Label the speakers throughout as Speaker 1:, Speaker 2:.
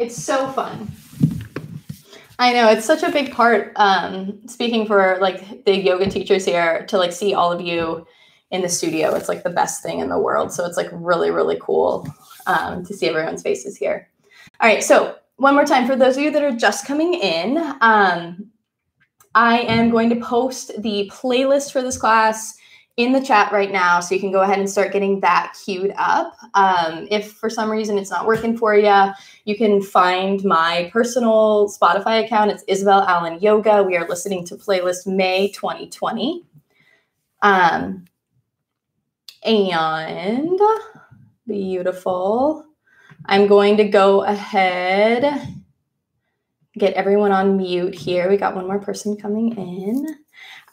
Speaker 1: It's so fun. I know it's such a big part. Um, speaking for like the yoga teachers here, to like see all of you in the studio, it's like the best thing in the world. So it's like really, really cool um, to see everyone's faces here. All right, so one more time for those of you that are just coming in, um, I am going to post the playlist for this class in the chat right now. So you can go ahead and start getting that queued up. Um, if for some reason it's not working for you, you can find my personal Spotify account. It's Isabel Allen Yoga. We are listening to playlist May 2020. Um, and beautiful. I'm going to go ahead, get everyone on mute here. We got one more person coming in.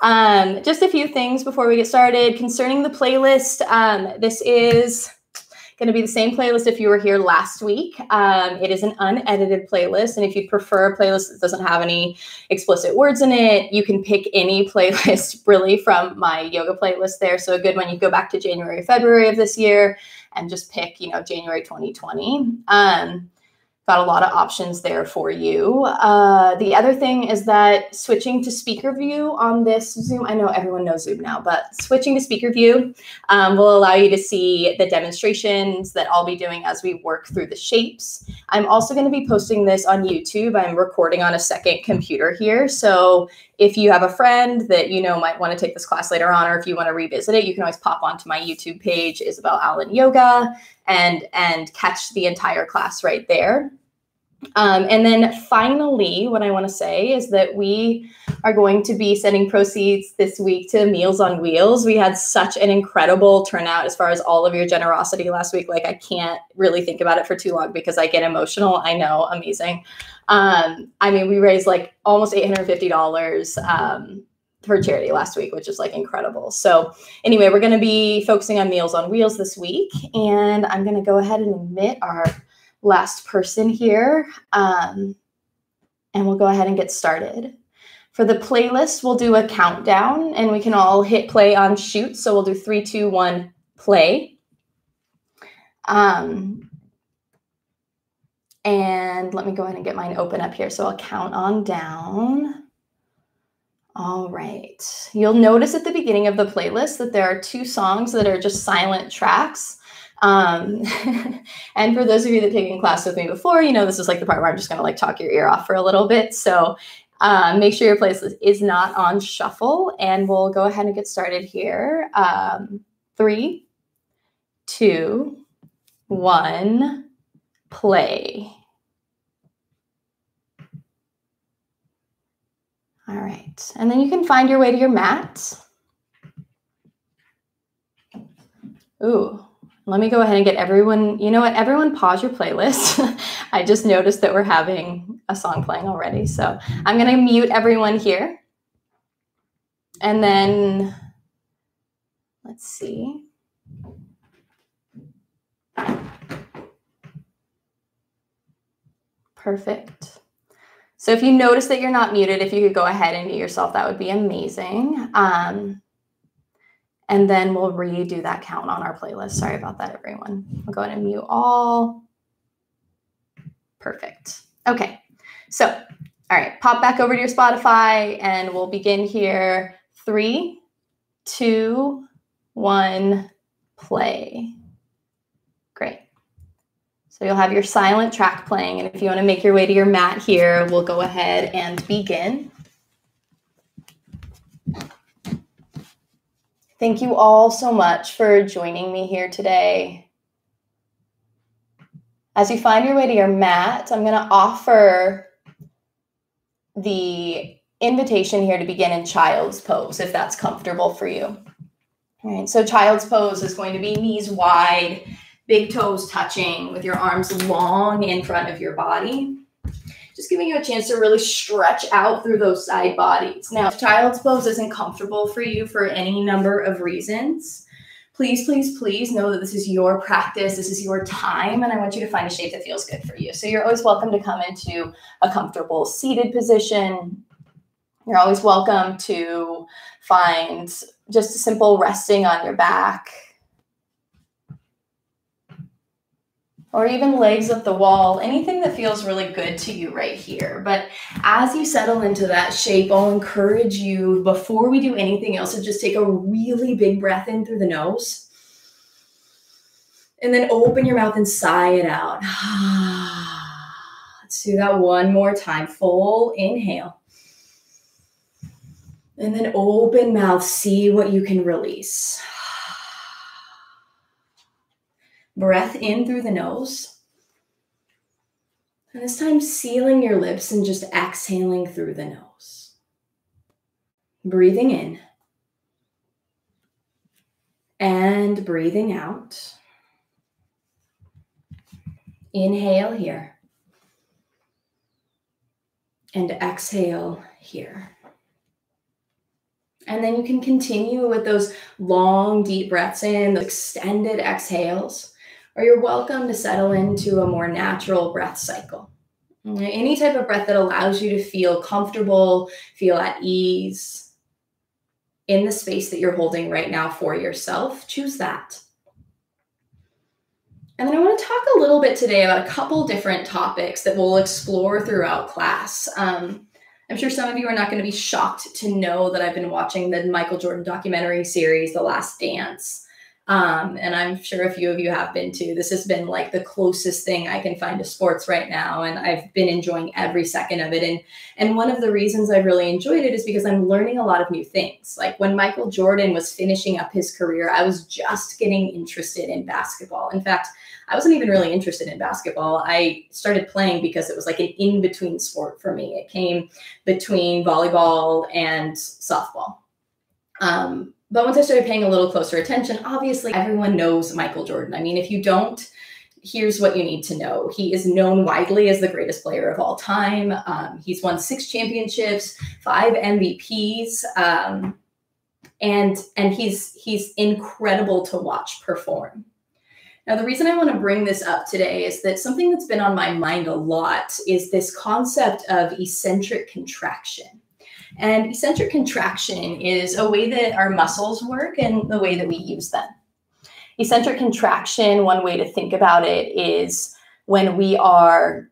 Speaker 1: Um, just a few things before we get started concerning the playlist. Um, this is going to be the same playlist if you were here last week. Um, it is an unedited playlist. And if you prefer a playlist that doesn't have any explicit words in it, you can pick any playlist really from my yoga playlist there. So a good one, you go back to January, February of this year and just pick, you know, January 2020. Um, got a lot of options there for you. Uh, the other thing is that switching to speaker view on this Zoom, I know everyone knows Zoom now, but switching to speaker view um, will allow you to see the demonstrations that I'll be doing as we work through the shapes. I'm also going to be posting this on YouTube. I'm recording on a second computer here. So if you have a friend that you know might want to take this class later on, or if you want to revisit it, you can always pop onto my YouTube page, Isabel Allen Yoga, and and catch the entire class right there. Um, and then finally, what I want to say is that we are going to be sending proceeds this week to Meals on Wheels. We had such an incredible turnout as far as all of your generosity last week. Like, I can't really think about it for too long because I get emotional. I know, amazing. Um, I mean, we raised like almost $850 um, for charity last week, which is like incredible. So, anyway, we're going to be focusing on Meals on Wheels this week. And I'm going to go ahead and admit our last person here. Um, and we'll go ahead and get started. For the playlist, we'll do a countdown and we can all hit play on shoot. So we'll do three, two, one, play. Um, and let me go ahead and get mine open up here. So I'll count on down. All right. You'll notice at the beginning of the playlist that there are two songs that are just silent tracks. Um, and for those of you that have taken class with me before, you know this is like the part where I'm just going to like talk your ear off for a little bit. So uh, make sure your playlist is not on shuffle, and we'll go ahead and get started here. Um, three, two, one, play. All right, and then you can find your way to your mat. Ooh, let me go ahead and get everyone, you know what, everyone pause your playlist. I just noticed that we're having a song playing already. So I'm going to mute everyone here. And then let's see. Perfect. So if you notice that you're not muted, if you could go ahead and mute yourself, that would be amazing. Um, and then we'll redo that count on our playlist. Sorry about that, everyone. I'll go ahead and mute all. Perfect. Okay. So, all right, pop back over to your Spotify and we'll begin here. Three, two, one, play. So you'll have your silent track playing. And if you want to make your way to your mat here, we'll go ahead and begin. Thank you all so much for joining me here today. As you find your way to your mat, I'm going to offer the invitation here to begin in child's pose if that's comfortable for you. All right, so child's pose is going to be knees wide, big toes touching with your arms long in front of your body just giving you a chance to really stretch out through those side bodies. Now, if child's pose isn't comfortable for you for any number of reasons, please, please, please know that this is your practice, this is your time, and I want you to find a shape that feels good for you. So you're always welcome to come into a comfortable seated position. You're always welcome to find just a simple resting on your back or even legs up the wall, anything that feels really good to you right here. But as you settle into that shape, I'll encourage you before we do anything else to just take a really big breath in through the nose. And then open your mouth and sigh it out. Let's do that one more time. Full inhale. And then open mouth, see what you can release. Breath in through the nose. And this time, sealing your lips and just exhaling through the nose. Breathing in and breathing out. Inhale here and exhale here. And then you can continue with those long, deep breaths in, those extended exhales or you're welcome to settle into a more natural breath cycle. Any type of breath that allows you to feel comfortable, feel at ease in the space that you're holding right now for yourself, choose that. And then I want to talk a little bit today about a couple different topics that we'll explore throughout class. Um, I'm sure some of you are not going to be shocked to know that I've been watching the Michael Jordan documentary series, The Last Dance. Um, and I'm sure a few of you have been too. This has been like the closest thing I can find to sports right now, and I've been enjoying every second of it. And and one of the reasons I really enjoyed it is because I'm learning a lot of new things. Like when Michael Jordan was finishing up his career, I was just getting interested in basketball. In fact, I wasn't even really interested in basketball. I started playing because it was like an in between sport for me. It came between volleyball and softball. Um, but once I started paying a little closer attention, obviously everyone knows Michael Jordan. I mean, if you don't, here's what you need to know. He is known widely as the greatest player of all time. Um, he's won six championships, five MVPs, um, and and he's he's incredible to watch perform. Now, the reason I want to bring this up today is that something that's been on my mind a lot is this concept of eccentric contraction. And eccentric contraction is a way that our muscles work and the way that we use them. Eccentric contraction, one way to think about it is when we are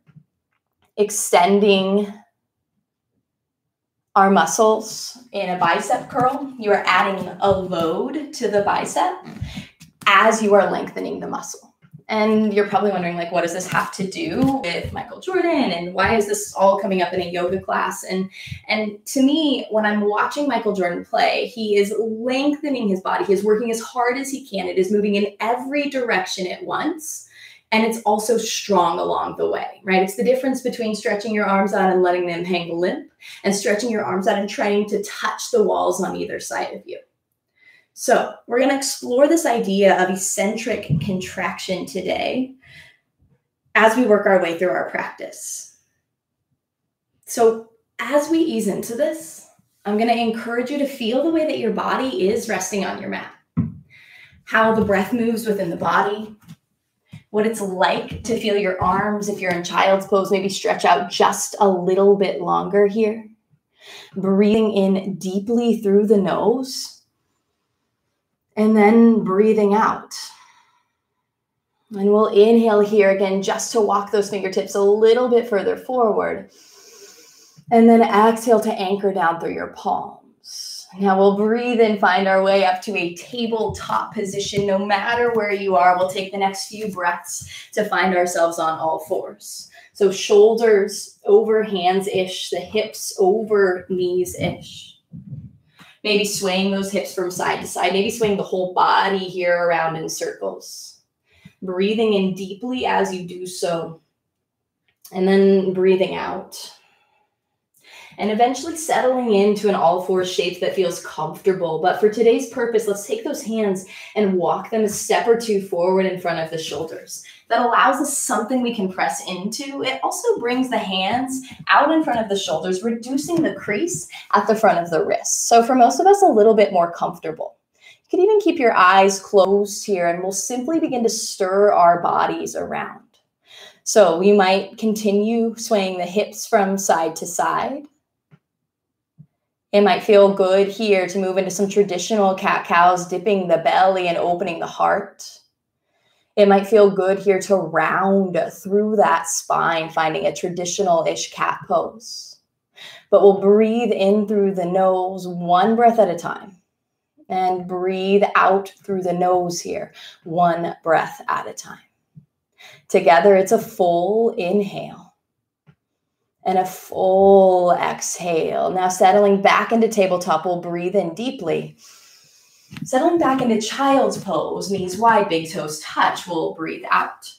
Speaker 1: extending our muscles in a bicep curl, you are adding a load to the bicep as you are lengthening the muscle. And you're probably wondering, like, what does this have to do with Michael Jordan? And why is this all coming up in a yoga class? And and to me, when I'm watching Michael Jordan play, he is lengthening his body. He is working as hard as he can. It is moving in every direction at once. And it's also strong along the way, right? It's the difference between stretching your arms out and letting them hang limp and stretching your arms out and trying to touch the walls on either side of you. So, we're going to explore this idea of eccentric contraction today as we work our way through our practice. So, as we ease into this, I'm going to encourage you to feel the way that your body is resting on your mat, how the breath moves within the body, what it's like to feel your arms, if you're in child's pose, maybe stretch out just a little bit longer here. Breathing in deeply through the nose and then breathing out. And we'll inhale here again just to walk those fingertips a little bit further forward. And then exhale to anchor down through your palms. Now we'll breathe and find our way up to a tabletop position. No matter where you are, we'll take the next few breaths to find ourselves on all fours. So shoulders over hands ish, the hips over knees ish maybe swaying those hips from side to side, maybe swaying the whole body here around in circles. Breathing in deeply as you do so, and then breathing out. And eventually settling into an all fours shape that feels comfortable. But for today's purpose, let's take those hands and walk them a step or two forward in front of the shoulders that allows us something we can press into. It also brings the hands out in front of the shoulders, reducing the crease at the front of the wrist. So for most of us, a little bit more comfortable. You can even keep your eyes closed here and we'll simply begin to stir our bodies around. So we might continue swaying the hips from side to side. It might feel good here to move into some traditional cat cows, dipping the belly and opening the heart. It might feel good here to round through that spine, finding a traditional ish cat pose. But we'll breathe in through the nose, one breath at a time, and breathe out through the nose here, one breath at a time. Together, it's a full inhale and a full exhale. Now, settling back into tabletop, we'll breathe in deeply. Settling back into child's pose, knees wide, big toes touch, we'll breathe out.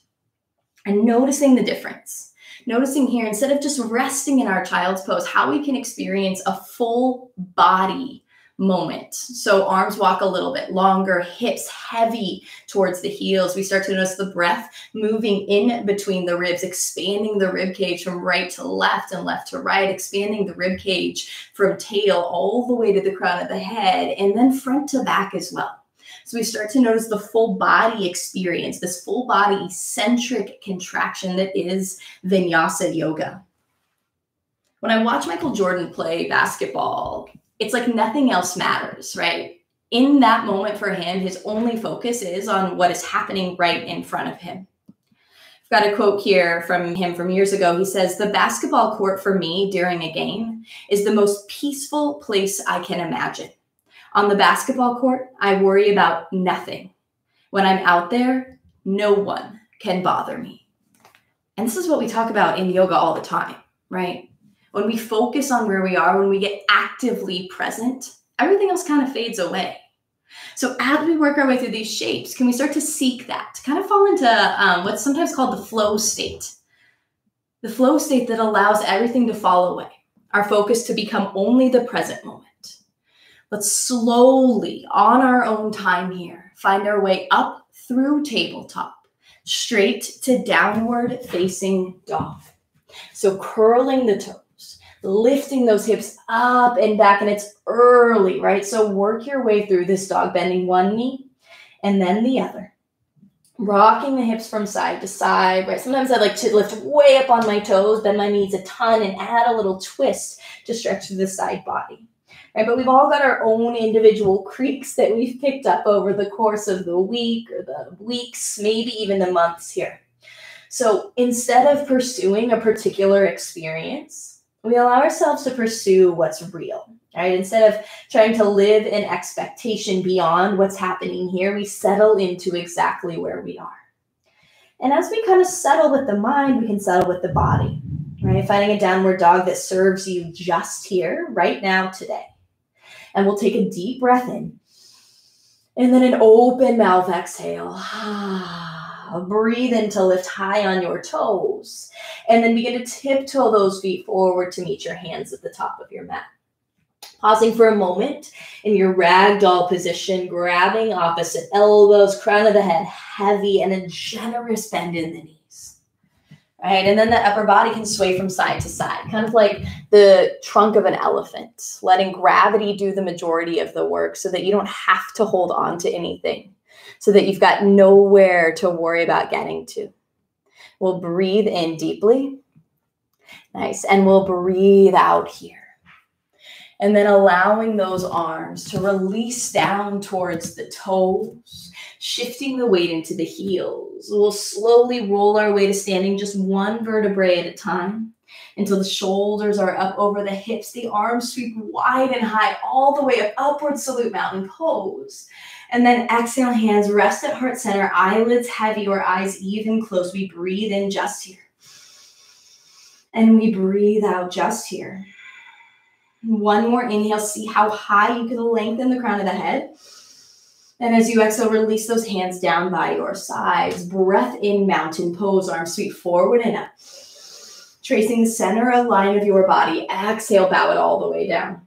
Speaker 1: And noticing the difference. Noticing here, instead of just resting in our child's pose, how we can experience a full body moment. So arms walk a little bit longer, hips heavy towards the heels. We start to notice the breath moving in between the ribs, expanding the rib cage from right to left and left to right, expanding the rib cage from tail all the way to the crown of the head and then front to back as well. So we start to notice the full body experience, this full body eccentric contraction that is vinyasa yoga. When I watch Michael Jordan play basketball, it's like nothing else matters, right? In that moment for him, his only focus is on what is happening right in front of him. I've got a quote here from him from years ago. He says, The basketball court for me during a game is the most peaceful place I can imagine. On the basketball court, I worry about nothing. When I'm out there, no one can bother me. And this is what we talk about in yoga all the time, right? When we focus on where we are, when we get actively present, everything else kind of fades away. So as we work our way through these shapes, can we start to seek that, to kind of fall into um, what's sometimes called the flow state? The flow state that allows everything to fall away, our focus to become only the present moment. Let's slowly, on our own time here, find our way up through tabletop, straight to downward facing dog. So curling the toes lifting those hips up and back. And it's early, right? So work your way through this dog, bending one knee and then the other. Rocking the hips from side to side, right? Sometimes I like to lift way up on my toes, bend my knees a ton, and add a little twist to stretch the side body. Right, but we've all got our own individual creaks that we've picked up over the course of the week or the weeks, maybe even the months here. So instead of pursuing a particular experience, we allow ourselves to pursue what's real, right? Instead of trying to live in expectation beyond what's happening here, we settle into exactly where we are. And as we kind of settle with the mind, we can settle with the body, right? Finding a downward dog that serves you just here, right now, today. And we'll take a deep breath in and then an open mouth exhale. Ah. Breathe in to lift high on your toes. And then begin to tiptoe those feet forward to meet your hands at the top of your mat. Pausing for a moment in your ragdoll position, grabbing opposite elbows, crown of the head heavy, and a generous bend in the knees. Right? And then the upper body can sway from side to side, kind of like the trunk of an elephant, letting gravity do the majority of the work so that you don't have to hold on to anything so that you've got nowhere to worry about getting to. We'll breathe in deeply. Nice. And we'll breathe out here. And then allowing those arms to release down towards the toes, shifting the weight into the heels. We'll slowly roll our way to standing just one vertebrae at a time until the shoulders are up over the hips. The arms sweep wide and high all the way up, upward salute mountain pose. And then exhale, hands rest at heart center, eyelids heavy or eyes even closed. We breathe in just here. And we breathe out just here. One more inhale. See how high you can lengthen the crown of the head. And as you exhale, release those hands down by your sides. Breath in, mountain pose, arms sweep forward and up. Tracing the center of line of your body. Exhale, bow it all the way down.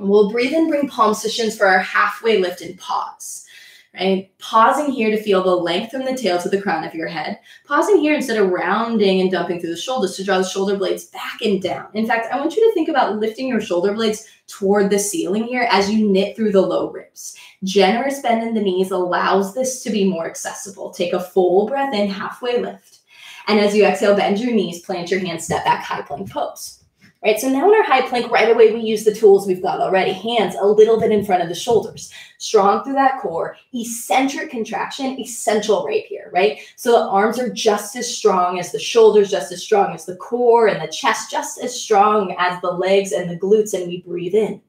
Speaker 1: We'll breathe in, bring palm positions for our halfway lift and pause. Right? Pausing here to feel the length from the tail to the crown of your head. Pausing here instead of rounding and dumping through the shoulders to draw the shoulder blades back and down. In fact, I want you to think about lifting your shoulder blades toward the ceiling here as you knit through the low ribs. Generous bend in the knees allows this to be more accessible. Take a full breath in, halfway lift. And as you exhale, bend your knees, plant your hands, step back, high plank pose. Right? So now in our high plank, right away, we use the tools we've got already. Hands a little bit in front of the shoulders, strong through that core, eccentric contraction, essential right here, right? So the arms are just as strong as the shoulders, just as strong as the core and the chest, just as strong as the legs and the glutes, and we breathe in.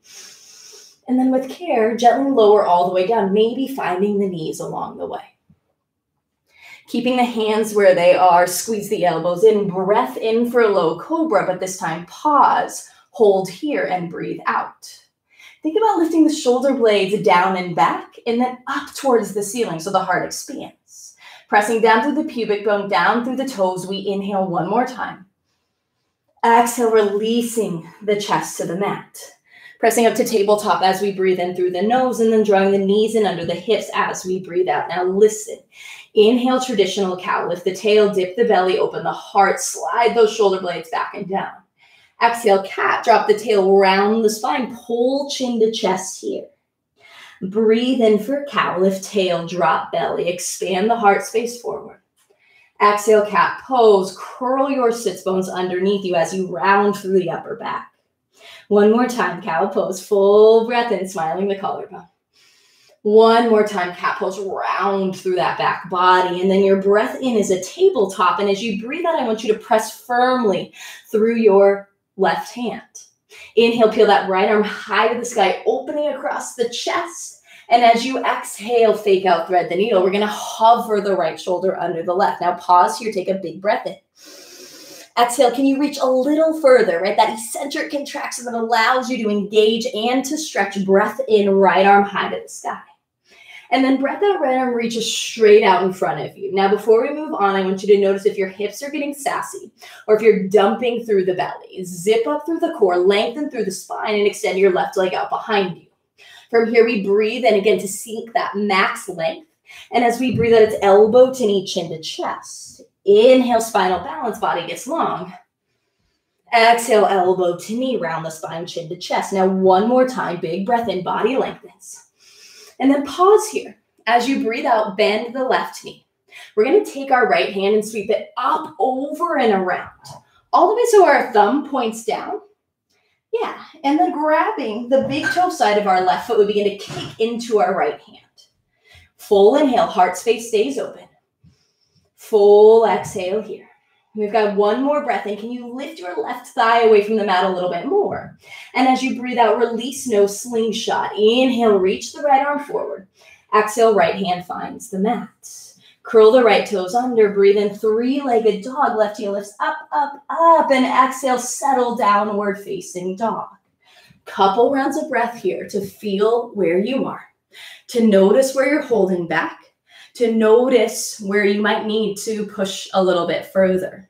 Speaker 1: And then with care, gently lower all the way down, maybe finding the knees along the way. Keeping the hands where they are, squeeze the elbows in, breath in for a low cobra, but this time pause, hold here, and breathe out. Think about lifting the shoulder blades down and back and then up towards the ceiling so the heart expands. Pressing down through the pubic bone, down through the toes, we inhale one more time. Exhale, releasing the chest to the mat. Pressing up to tabletop as we breathe in through the nose and then drawing the knees in under the hips as we breathe out. Now listen. Inhale, traditional cow. Lift the tail, dip the belly, open the heart, slide those shoulder blades back and down. Exhale, cat. Drop the tail, round the spine, pull chin to chest here. Breathe in for cow. Lift tail, drop belly, expand the heart space forward. Exhale, cat pose. Curl your sits bones underneath you as you round through the upper back. One more time, cow pose. Full breath in, smiling the collarbone. One more time, cat pose, round through that back body. And then your breath in is a tabletop. And as you breathe out, I want you to press firmly through your left hand. Inhale, peel that right arm high to the sky, opening across the chest. And as you exhale, fake out, thread the needle, we're going to hover the right shoulder under the left. Now pause here, take a big breath in. Exhale, can you reach a little further, right? That eccentric contraction that allows you to engage and to stretch breath in, right arm high to the sky. And then breath out, arm reaches straight out in front of you. Now, before we move on, I want you to notice if your hips are getting sassy or if you're dumping through the belly. Zip up through the core, lengthen through the spine, and extend your left leg out behind you. From here, we breathe and again to sink that max length. And as we breathe out, it's elbow to knee, chin to chest. Inhale, spinal balance, body gets long. Exhale, elbow to knee, round the spine, chin to chest. Now, one more time, big breath in, body lengthens. And then pause here. As you breathe out, bend the left knee. We're going to take our right hand and sweep it up, over, and around. All the way so our thumb points down. Yeah. And then grabbing the big toe side of our left foot, we begin to kick into our right hand. Full inhale, heart space stays open. Full exhale here. We've got one more breath in. Can you lift your left thigh away from the mat a little bit more? And as you breathe out, release no slingshot. Inhale, reach the right arm forward. Exhale, right hand finds the mat. Curl the right toes under. Breathe in three legged dog. Left heel lifts up, up, up. And exhale, settle downward facing dog. Couple rounds of breath here to feel where you are, to notice where you're holding back to notice where you might need to push a little bit further.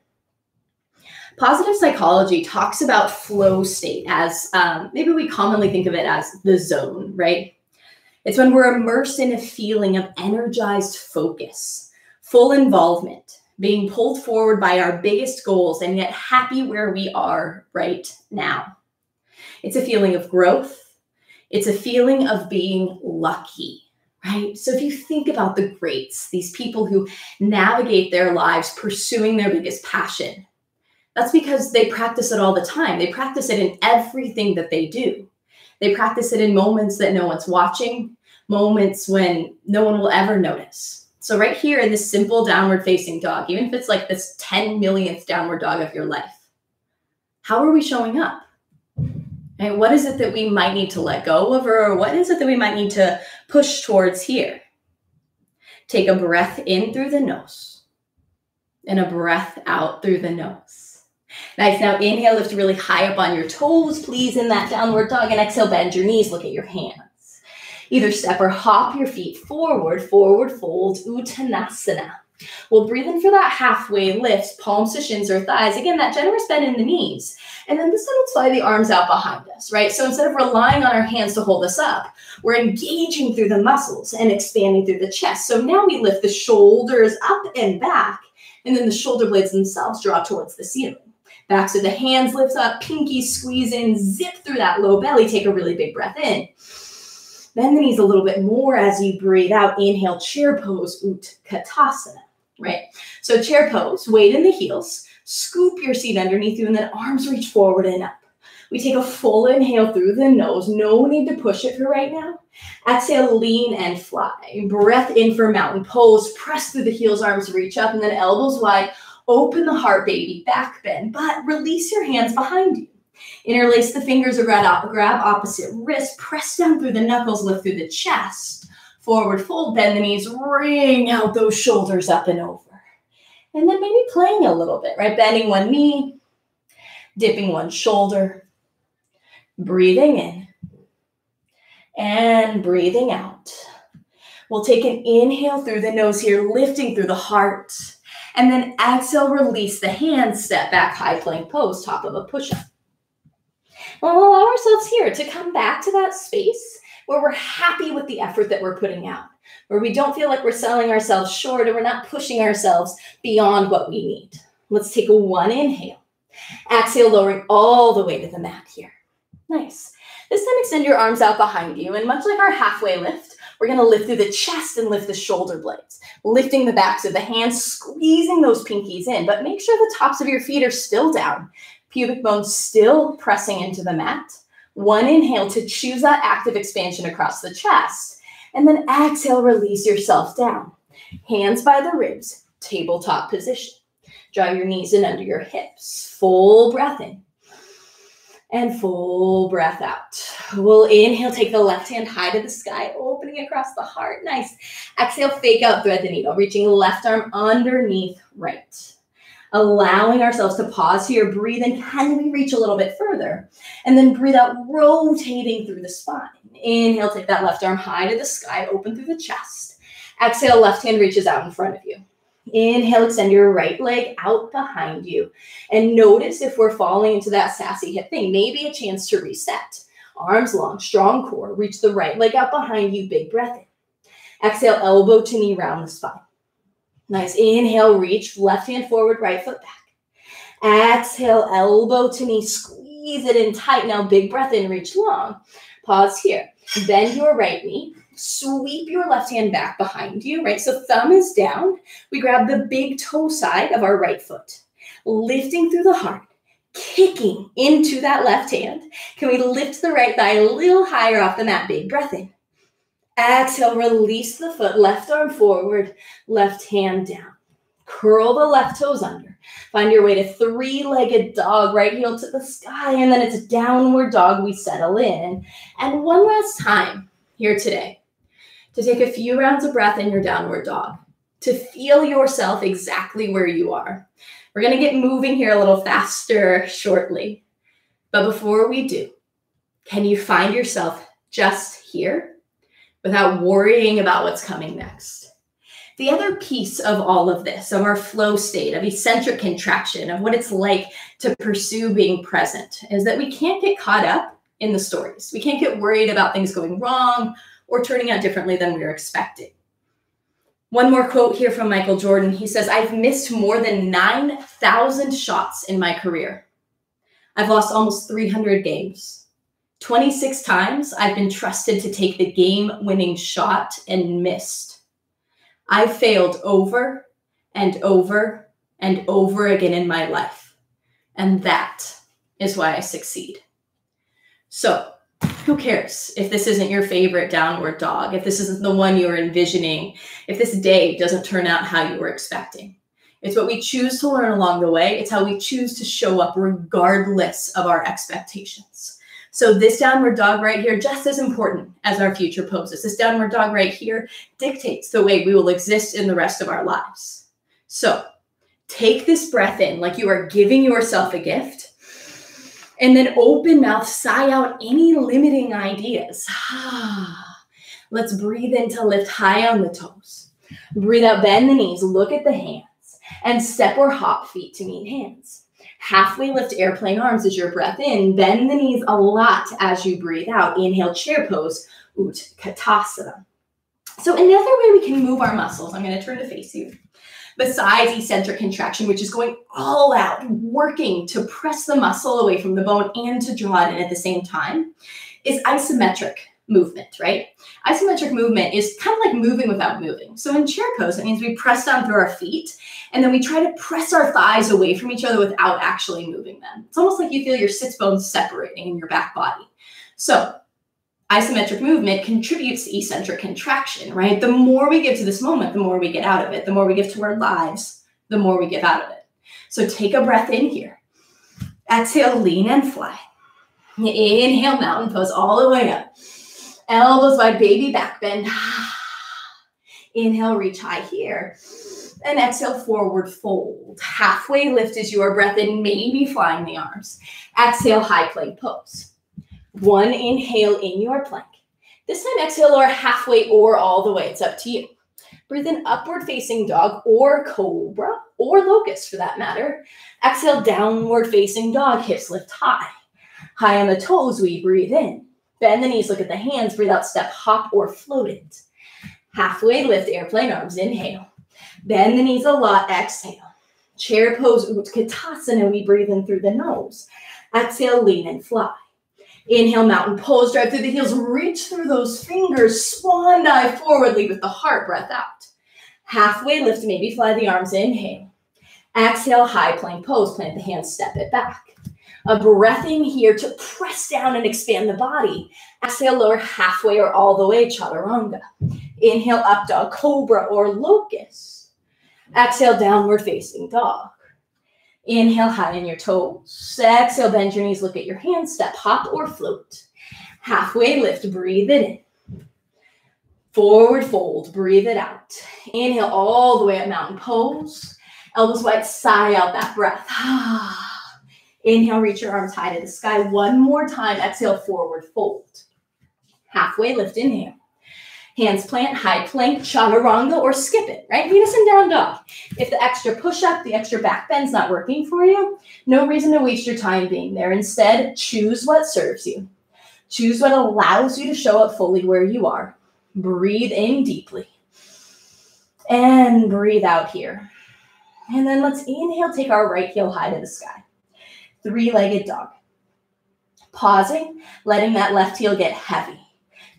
Speaker 1: Positive psychology talks about flow state as um, maybe we commonly think of it as the zone, right? It's when we're immersed in a feeling of energized focus, full involvement, being pulled forward by our biggest goals, and yet happy where we are right now. It's a feeling of growth. It's a feeling of being lucky right? So if you think about the greats, these people who navigate their lives pursuing their biggest passion, that's because they practice it all the time. They practice it in everything that they do. They practice it in moments that no one's watching, moments when no one will ever notice. So, right here in this simple downward facing dog, even if it's like this 10 millionth downward dog of your life, how are we showing up? And what is it that we might need to let go of, or what is it that we might need to push towards here? Take a breath in through the nose and a breath out through the nose. Nice. Now inhale, lift really high up on your toes, please, in that downward dog. And exhale, bend your knees, look at your hands. Either step or hop your feet forward, forward fold, Uttanasana. We'll breathe in for that halfway lift, palms to shins or thighs. Again, that generous bend in the knees. And then this time let's fly the arms out behind us, right? So instead of relying on our hands to hold us up, we're engaging through the muscles and expanding through the chest. So now we lift the shoulders up and back, and then the shoulder blades themselves draw towards the ceiling. Back so the hands lift up, pinky squeeze in, zip through that low belly, take a really big breath in. Bend the knees a little bit more as you breathe out. Inhale, chair pose, Utkatasana right? So chair pose, weight in the heels, scoop your seat underneath you, and then arms reach forward and up. We take a full inhale through the nose. No need to push it for right now. Exhale, lean and fly. Breath in for mountain pose. Press through the heels, arms reach up, and then elbows wide. Open the heart, baby. Back bend, but release your hands behind you. Interlace the fingers or grab opposite wrist. Press down through the knuckles, lift through the chest. Forward fold, bend the knees, wring out those shoulders up and over. And then maybe playing a little bit, right? Bending one knee, dipping one shoulder, breathing in and breathing out. We'll take an inhale through the nose here, lifting through the heart. And then exhale, release the hands, step back, high plank pose, top of a push up. We'll allow ourselves here to come back to that space where we're happy with the effort that we're putting out, where we don't feel like we're selling ourselves short or we're not pushing ourselves beyond what we need. Let's take a one inhale. Exhale, lowering all the way to the mat here. Nice. This time, extend your arms out behind you. And much like our halfway lift, we're going to lift through the chest and lift the shoulder blades, lifting the backs of the hands, squeezing those pinkies in. But make sure the tops of your feet are still down, pubic bones still pressing into the mat. One inhale to choose that active expansion across the chest. And then exhale, release yourself down. Hands by the ribs, tabletop position. Draw your knees in under your hips. Full breath in. And full breath out. We'll inhale, take the left hand high to the sky, opening across the heart. Nice. Exhale, fake out, thread the needle, reaching left arm underneath right. Allowing ourselves to pause here, breathe in. Can we reach a little bit further? And then breathe out, rotating through the spine. Inhale, take that left arm high to the sky, open through the chest. Exhale, left hand reaches out in front of you. Inhale, extend your right leg out behind you. And notice if we're falling into that sassy hip thing, maybe a chance to reset. Arms long, strong core. Reach the right leg out behind you, big breath in. Exhale, elbow to knee round the spine. Nice. Inhale, reach left hand forward, right foot back. Exhale, elbow to knee, squeeze it in tight. Now, big breath in, reach long. Pause here. Bend your right knee sweep your left hand back behind you, right? So thumb is down. We grab the big toe side of our right foot, lifting through the heart, kicking into that left hand. Can we lift the right thigh a little higher off the mat? Big breath in. Exhale, release the foot, left arm forward, left hand down. Curl the left toes under. Find your way to three legged dog, right heel to the sky, and then it's downward dog. We settle in. And one last time here today to take a few rounds of breath in your downward dog, to feel yourself exactly where you are. We're going to get moving here a little faster shortly. But before we do, can you find yourself just here without worrying about what's coming next? The other piece of all of this, of our flow state, of eccentric contraction, of what it's like to pursue being present, is that we can't get caught up in the stories. We can't get worried about things going wrong or turning out differently than we were expecting. One more quote here from Michael Jordan. He says, I've missed more than 9,000 shots in my career. I've lost almost 300 games. 26 times I've been trusted to take the game winning shot and missed. I've failed over and over and over again in my life. And that is why I succeed. So, who cares if this isn't your favorite downward dog, if this isn't the one you're envisioning, if this day doesn't turn out how you were expecting? It's what we choose to learn along the way. It's how we choose to show up regardless of our expectations. So this downward dog right here, just as important as our future poses, this downward dog right here dictates the way we will exist in the rest of our lives. So take this breath in like you are giving yourself a gift and then open mouth, sigh out any limiting ideas. Let's breathe in to lift high on the toes. Breathe out, bend the knees, look at the hands, and step or hop feet to meet hands. Halfway lift airplane arms as your breath in. Bend the knees a lot as you breathe out. Inhale, chair pose, Utkatasana. So another way we can move our muscles, I'm going to turn to face you, besides eccentric contraction, which is going all out, working to press the muscle away from the bone and to draw it in at the same time, is isometric movement, right? Isometric movement is kind of like moving without moving. So in chair pose, it means we press down through our feet and then we try to press our thighs away from each other without actually moving them. It's almost like you feel your sits bones separating in your back body. So isometric movement contributes to eccentric contraction, right? The more we give to this moment, the more we get out of it. The more we give to our lives, the more we get out of it. So take a breath in here. Exhale, lean and fly. Inhale, mountain pose all the way up. Elbows wide, baby back bend. Inhale, reach high here. And exhale, forward fold. Halfway lift as your breath in, maybe flying the arms. Exhale, high plank pose. One inhale in your plank. This time, exhale or halfway or all the way. It's up to you. Breathe in upward facing dog or cobra or locust for that matter. Exhale, downward facing dog, hips lift high. High on the toes, we breathe in. Bend the knees, look at the hands, breathe out, step, hop, or float it. Halfway lift, airplane arms, inhale. Bend the knees a lot, exhale. Chair pose, Utkatasana, we breathe in through the nose. Exhale, lean and fly. Inhale, mountain pose, drive through the heels, reach through those fingers, swan dive forward, lead with the heart, breath out. Halfway lift, maybe fly the arms, inhale. Exhale, high plank pose, plant the hands, step it back. A breath in here to press down and expand the body. Exhale, lower halfway or all the way, chaturanga. Inhale, up dog, cobra or locust. Exhale, downward facing dog. Inhale, high in your toes. Exhale, bend your knees, look at your hands, step, hop, or float. Halfway lift, breathe it in. Forward fold, breathe it out. Inhale all the way up, mountain pose. Elbows wide, sigh out that breath. Ah. Inhale, reach your arms high to the sky. One more time. Exhale, forward fold. Halfway lift, inhale. Hands plant, high plank, chaturanga, or skip it, right? Venus and down dog. If the extra push up, the extra back bend's not working for you, no reason to waste your time being there. Instead, choose what serves you. Choose what allows you to show up fully where you are. Breathe in deeply. And breathe out here. And then let's inhale, take our right heel high to the sky. Three legged dog. Pausing, letting that left heel get heavy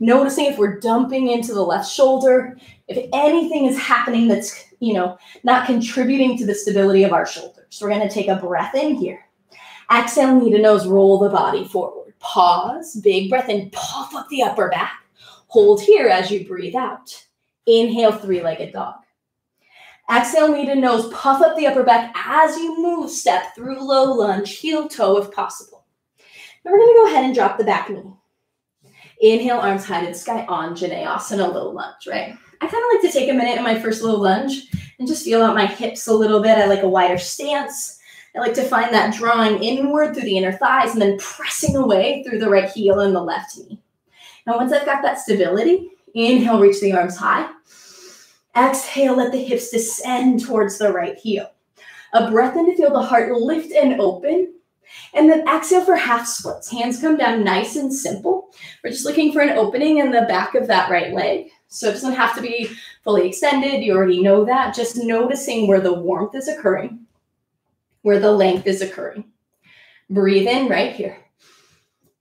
Speaker 1: noticing if we're dumping into the left shoulder, if anything is happening that's, you know, not contributing to the stability of our shoulders. We're going to take a breath in here. Exhale, knee to nose, roll the body forward. Pause, big breath in, puff up the upper back. Hold here as you breathe out. Inhale, three-legged dog. Exhale, knee to nose, puff up the upper back as you move, step through low lunge, heel toe if possible. Now we're gonna go ahead and drop the back knee. Inhale, arms high to the sky, Anjaneyasana, low lunge, right? I kind of like to take a minute in my first low lunge and just feel out my hips a little bit. I like a wider stance. I like to find that drawing inward through the inner thighs and then pressing away through the right heel and the left knee. Now, once I've got that stability, inhale, reach the arms high. Exhale, let the hips descend towards the right heel. A breath in to feel the heart lift and open. And then exhale for half splits. Hands come down nice and simple. We're just looking for an opening in the back of that right leg. So it doesn't have to be fully extended. You already know that. Just noticing where the warmth is occurring, where the length is occurring. Breathe in right here.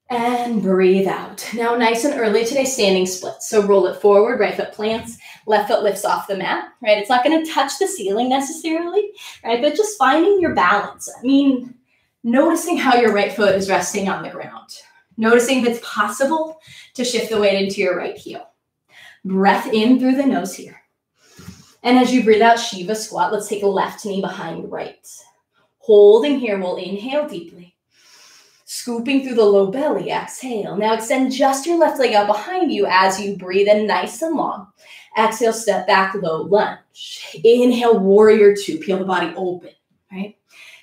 Speaker 1: And breathe out. Now, nice and early today, standing splits. So roll it forward, right foot plants, left foot lifts off the mat, right? It's not going to touch the ceiling necessarily, right? But just finding your balance. I mean, noticing how your right foot is resting on the ground. Noticing if it's possible to shift the weight into your right heel. Breath in through the nose here. And as you breathe out, Shiva squat, let's take left knee behind right. Holding here, we'll inhale deeply. Scooping through the low belly, exhale. Now extend just your left leg out behind you as you breathe in nice and long. Exhale, step back, low lunge. Inhale, warrior two, peel the body open, right?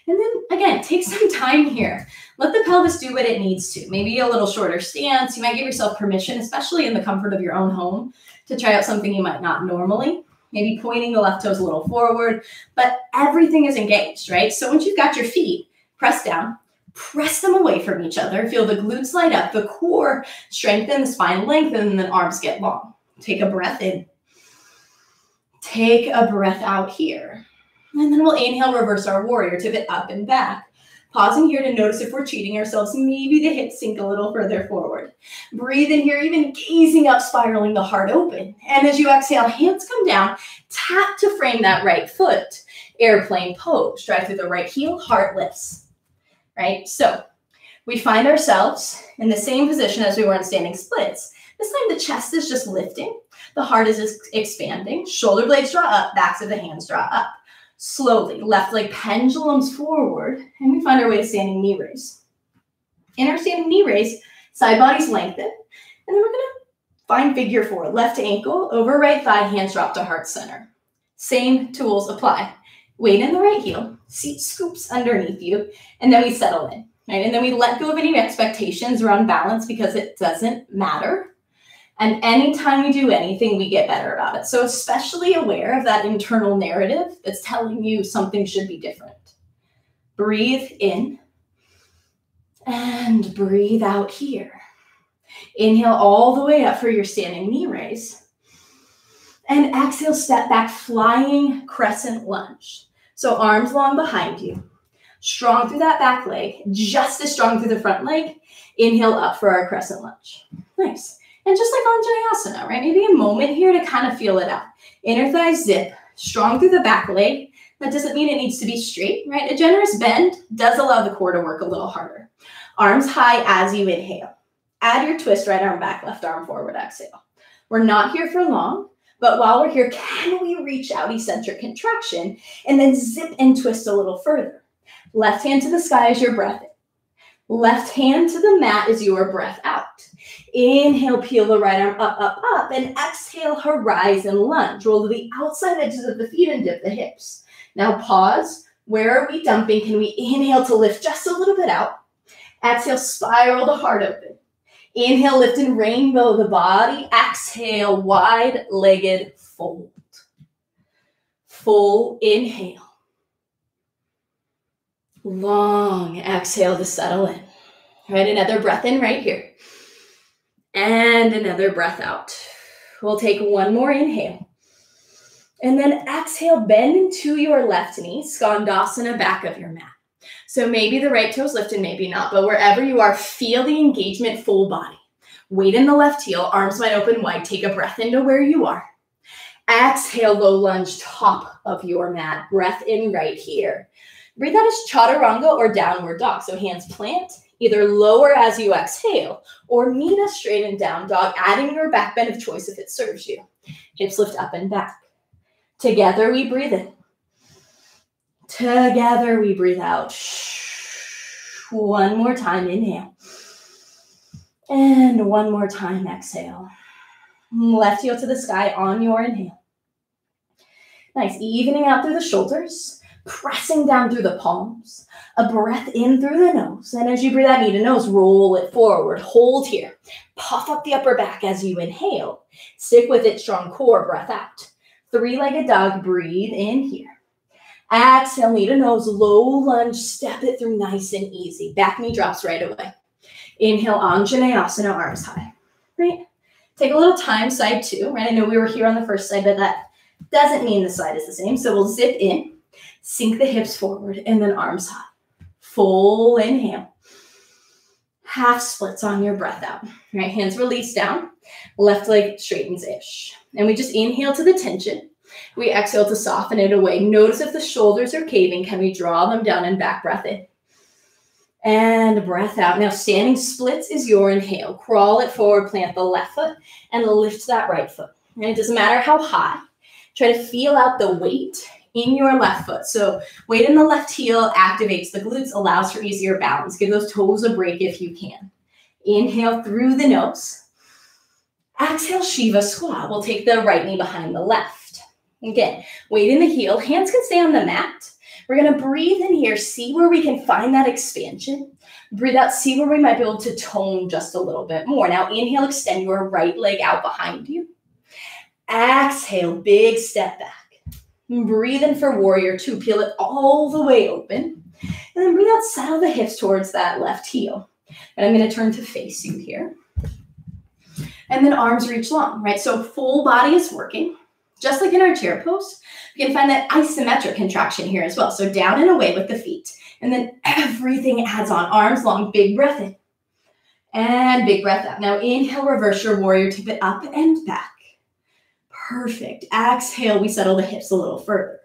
Speaker 1: And then again, take some time here. Let the pelvis do what it needs to. Maybe a little shorter stance. You might give yourself permission, especially in the comfort of your own home, to try out something you might not normally. Maybe pointing the left toes a little forward, but everything is engaged, right? So once you've got your feet pressed down, press them away from each other. Feel the glutes light up, the core strengthen, the spine lengthen, and then arms get long. Take a breath in. Take a breath out here. And then we'll inhale, reverse our warrior, tip it up and back. Pausing here to notice if we're cheating ourselves. Maybe the hips sink a little further forward. Breathe in here, even gazing up, spiraling the heart open. And as you exhale, hands come down, tap to frame that right foot. Airplane pose. Drive through the right heel, heart lifts. Right? So we find ourselves in the same position as we were in standing splits. This time the chest is just lifting. The heart is expanding. Shoulder blades draw up, backs of the hands draw up slowly. Left leg pendulums forward, and we find our way to standing knee raise. In our standing knee raise, side bodies lengthen, and then we're gonna find figure four. Left ankle over right thigh, hands drop to heart center. Same tools apply. Weight in the right heel, seat scoops underneath you, and then we settle in. Right? And then we let go of any expectations around balance because it doesn't matter. And anytime we do anything, we get better about it. So, especially aware of that internal narrative that's telling you something should be different. Breathe in and breathe out here. Inhale all the way up for your standing knee raise. And exhale, step back, flying crescent lunge. So, arms long behind you, strong through that back leg, just as strong through the front leg. Inhale up for our crescent lunge. Nice. And just like on Anjaneyasana, right? Maybe a moment here to kind of feel it out. Inner thigh zip, strong through the back leg. That doesn't mean it needs to be straight, right? A generous bend does allow the core to work a little harder. Arms high as you inhale. Add your twist, right arm back, left arm forward, exhale. We're not here for long, but while we're here, can we reach out eccentric contraction and then zip and twist a little further? Left hand to the sky as your breath in. Left hand to the mat is your breath out. Inhale, peel the right arm up, up, up, and exhale, horizon lunge. Roll to the outside edges of the feet and dip the hips. Now pause. Where are we dumping? Can we inhale to lift just a little bit out? Exhale, spiral the heart open. Inhale, lift and rainbow the body. Exhale, wide legged fold. Full inhale. Long exhale to settle in. All right, another breath in right here. And another breath out. We'll take one more inhale. And then exhale, bend into your left knee, skandasana, back of your mat. So maybe the right toes lifted, maybe not, but wherever you are, feel the engagement full body. Weight in the left heel, arms wide open wide. Take a breath into where you are. Exhale, low lunge, top of your mat. Breath in right here. Breathe out as chaturanga or downward dog. So hands plant, either lower as you exhale or meet a straight and down dog, adding your back bend of choice if it serves you. Hips lift up and back. Together we breathe in. Together we breathe out. One more time, inhale. And one more time, exhale. Left heel to the sky on your inhale. Nice, evening out through the shoulders pressing down through the palms, a breath in through the nose. And as you breathe out knee to nose, roll it forward. Hold here. Puff up the upper back as you inhale. Stick with it, strong core, breath out. Three legged dog, breathe in here. Exhale, knee to nose, low lunge, step it through nice and easy. Back knee drops right away. Inhale, Anjaneyasana, arms high. Right? Take a little time, side two, right? I know we were here on the first side, but that doesn't mean the side is the same. So we'll zip in Sink the hips forward and then arms high. Full inhale. Half splits on your breath out. Right hands release down. Left leg straightens ish. And we just inhale to the tension. We exhale to soften it away. Notice if the shoulders are caving. Can we draw them down and back breath in? And breath out. Now, standing splits is your inhale. Crawl it forward, plant the left foot, and lift that right foot. And it doesn't matter how high. Try to feel out the weight in your left foot. So weight in the left heel activates the glutes, allows for easier balance. Give those toes a break if you can. Inhale through the nose. Exhale, Shiva squat. We'll take the right knee behind the left. Again, weight in the heel. Hands can stay on the mat. We're going to breathe in here, see where we can find that expansion. Breathe out, see where we might be able to tone just a little bit more. Now, inhale, extend your right leg out behind you. Exhale, big step back. Breathe in for warrior two. Peel it all the way open. And then breathe out, settle the hips towards that left heel. And I'm going to turn to face you here. And then arms reach long, right? So full body is working, just like in our chair pose, You can find that isometric contraction here as well. So down and away with the feet. And then everything adds on. Arms long, big breath in. And big breath out. Now inhale, reverse your warrior, tip it up and back. Perfect. Exhale, we settle the hips a little further.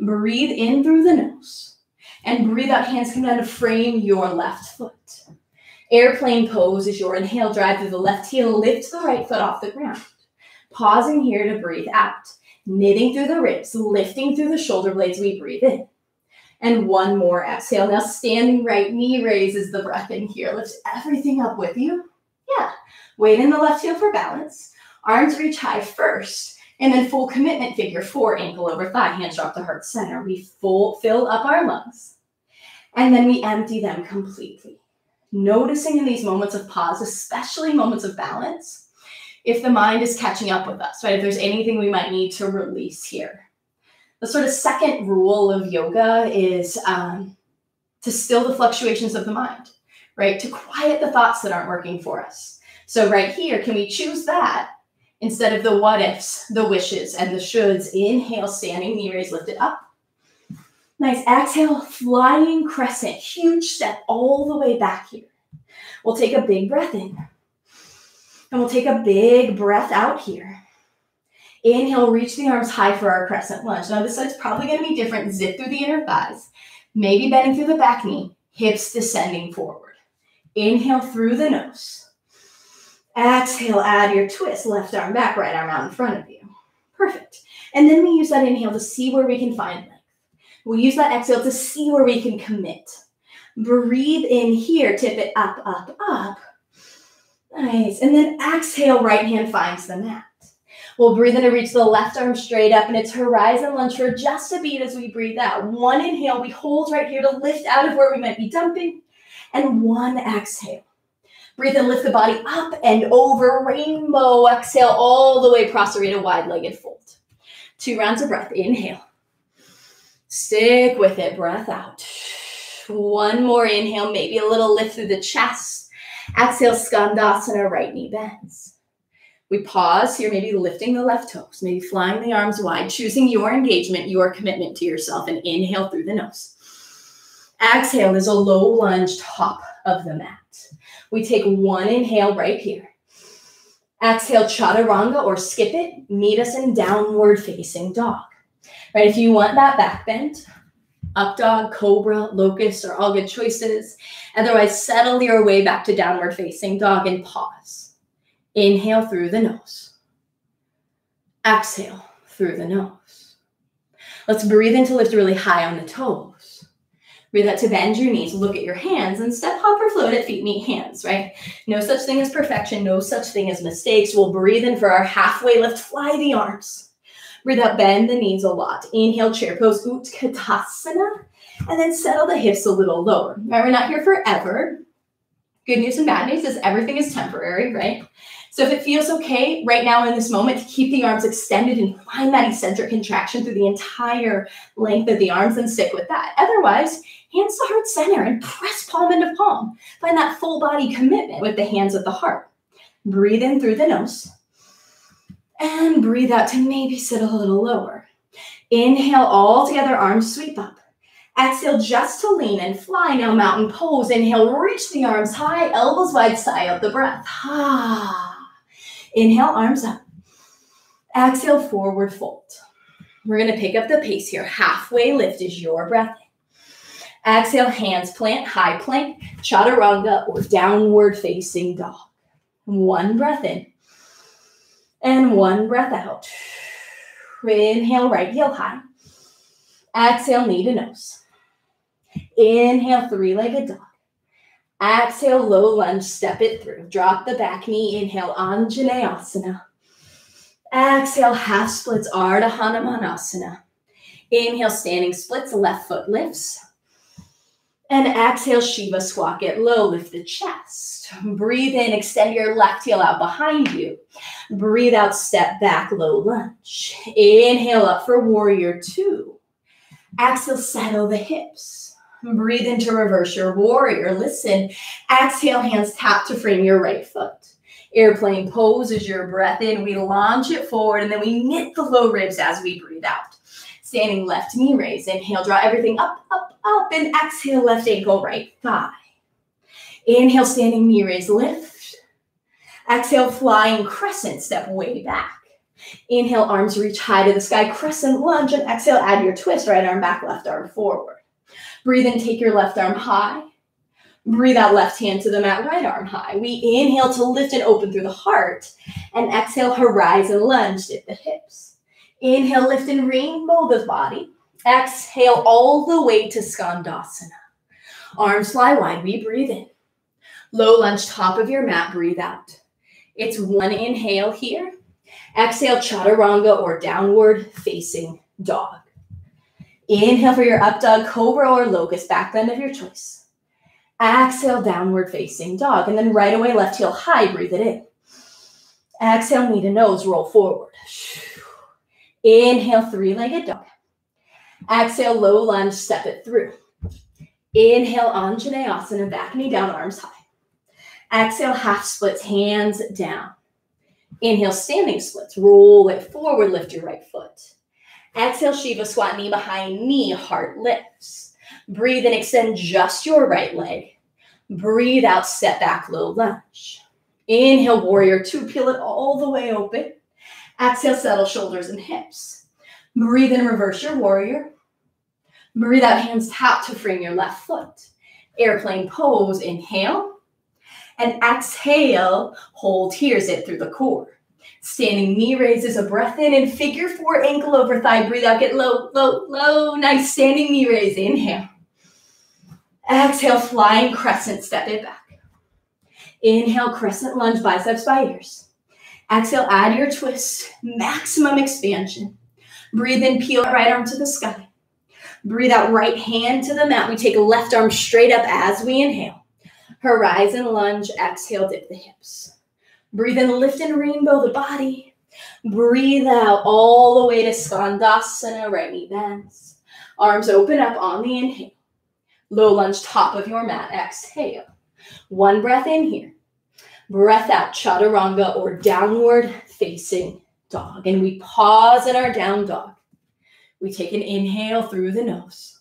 Speaker 1: Breathe in through the nose. And breathe out, hands come down to frame your left foot. Airplane pose is your inhale, drive through the left heel, lift the right foot off the ground. Pausing here to breathe out. Knitting through the ribs, lifting through the shoulder blades, we breathe in. And one more exhale. Now standing right knee raises the breath in here. Lift everything up with you. Yeah. Weight in the left heel for balance. Arms reach high first. And then full commitment figure four, ankle over thigh, hands drop to heart center. We full fill up our lungs. And then we empty them completely. Noticing in these moments of pause, especially moments of balance, if the mind is catching up with us, right? If there's anything we might need to release here. The sort of second rule of yoga is um, to still the fluctuations of the mind, right? To quiet the thoughts that aren't working for us. So, right here, can we choose that instead of the what ifs, the wishes, and the shoulds? Inhale, standing knee raise, lift it up. Nice. Exhale, flying crescent, huge step all the way back here. We'll take a big breath in. And we'll take a big breath out here. Inhale, reach the arms high for our crescent lunge. Now, this side's probably going to be different. Zip through the inner thighs, maybe bending through the back knee, hips descending forward. Inhale through the nose. Exhale, add your twist, left arm back, right arm out in front of you. Perfect. And then we use that inhale to see where we can find length. We use that exhale to see where we can commit. Breathe in here, tip it up, up, up. Nice. And then exhale, right hand finds the mat. We'll breathe in to reach the left arm straight up, and it's horizon lunge for just a beat as we breathe out. One inhale, we hold right here to lift out of where we might be dumping, and one exhale. Breathe and lift the body up and over, rainbow. Exhale all the way, Prasarita, a wide-legged fold. Two rounds of breath. Inhale. Stick with it. Breath out. One more inhale, maybe a little lift through the chest. Exhale, Skandasana, right knee bends. We pause here, maybe lifting the left toes, maybe flying the arms wide, choosing your engagement, your commitment to yourself, and inhale through the nose. Exhale is a low lunge top of the mat. We take one inhale right here. Exhale, chaturanga or skip it. Meet us in downward facing dog. Right, if you want that back bend, up dog, cobra, locust are all good choices. Otherwise, settle your way back to downward facing dog and pause. Inhale through the nose. Exhale through the nose. Let's breathe in to lift really high on the toes. Breathe out to bend your knees, look at your hands, and step, hop, or float at feet, meet hands, right? No such thing as perfection, no such thing as mistakes. We'll breathe in for our halfway lift, fly the arms. Breathe out, bend the knees a lot. Inhale, chair pose, Utkatasana, and then settle the hips a little lower. Right, we're not here forever. Good news and bad news is everything is temporary, right? So if it feels okay right now in this moment to keep the arms extended and find that eccentric contraction through the entire length of the arms, then stick with that. Otherwise, hands to heart center and press palm into palm. Find that full body commitment with the hands at the heart. Breathe in through the nose and breathe out to maybe sit a little lower. Inhale all together, arms sweep up. Exhale just to lean and fly. Now mountain pose. Inhale, reach the arms high, elbows wide, sigh out the breath. Ah. Inhale, arms up. Exhale, forward fold. We're going to pick up the pace here. Halfway lift is your breath. Exhale, hands plant, high plank, chaturanga, or downward facing dog. One breath in and one breath out. Inhale, right heel high. Exhale, knee to nose. Inhale, three legged dog. Exhale, low lunge, step it through. Drop the back knee. Inhale, Anjaneyasana. Exhale, half splits, Ardha Hanumanasana. Inhale, standing splits, left foot lifts. And exhale, Shiva squat, get low, lift the chest. Breathe in, extend your left heel out behind you. Breathe out, step back, low lunge. Inhale up for warrior two. Exhale, settle the hips. Breathe into reverse your warrior. Listen. Exhale, hands tap to frame your right foot. Airplane pose as your breath in. We launch it forward and then we knit the low ribs as we breathe out. Standing left knee raise. Inhale, draw everything up, up, up, and exhale, left ankle, right thigh. Inhale, standing knee raise, lift. Exhale, flying crescent, step way back. Inhale, arms reach high to the sky, crescent lunge, and exhale, add your twist, right arm back, left arm forward. Breathe in, take your left arm high. Breathe out, left hand to the mat, right arm high. We inhale to lift and open through the heart, and exhale, horizon lunge, dip the hips. Inhale, lift and rainbow the body. Exhale all the way to Skandasana. Arms fly wide, we breathe in. Low lunge, top of your mat, breathe out. It's one inhale here. Exhale, chaturanga or downward facing dog. Inhale for your up dog, cobra or locust, back bend of your choice. Exhale, downward facing dog. And then right away, left heel high, breathe it in. Exhale, knee to nose, roll forward. Inhale, three legged dog. Exhale, low lunge, step it through. Inhale, Anjaneyasana, back knee down, arms high. Exhale, half splits, hands down. Inhale, standing splits. Roll it forward, lift your right foot. Exhale, Shiva squat, knee behind knee, heart lifts. Breathe and extend just your right leg. Breathe out, step back, low lunge. Inhale, warrior two, peel it all the way open. Exhale, settle shoulders and hips. Breathe in, reverse your warrior. Breathe out, hands tap to frame your left foot. Airplane pose, inhale. And exhale, hold here, zip through the core. Standing knee raises a breath in and figure four ankle over thigh. Breathe out, get low, low, low. Nice standing knee raise. Inhale. Exhale, flying crescent, step it back. Inhale, crescent lunge, biceps by ears. Exhale, add your twist, maximum expansion. Breathe in, peel right arm to the sky. Breathe out, right hand to the mat. We take left arm straight up as we inhale. Horizon lunge, exhale, dip the hips. Breathe in, lift and rainbow the body. Breathe out all the way to Skandasana, right knee bends. Arms open up on the inhale. Low lunge, top of your mat. Exhale. One breath in here. Breath out, chaturanga or downward facing dog. And we pause in our down dog. We take an inhale through the nose.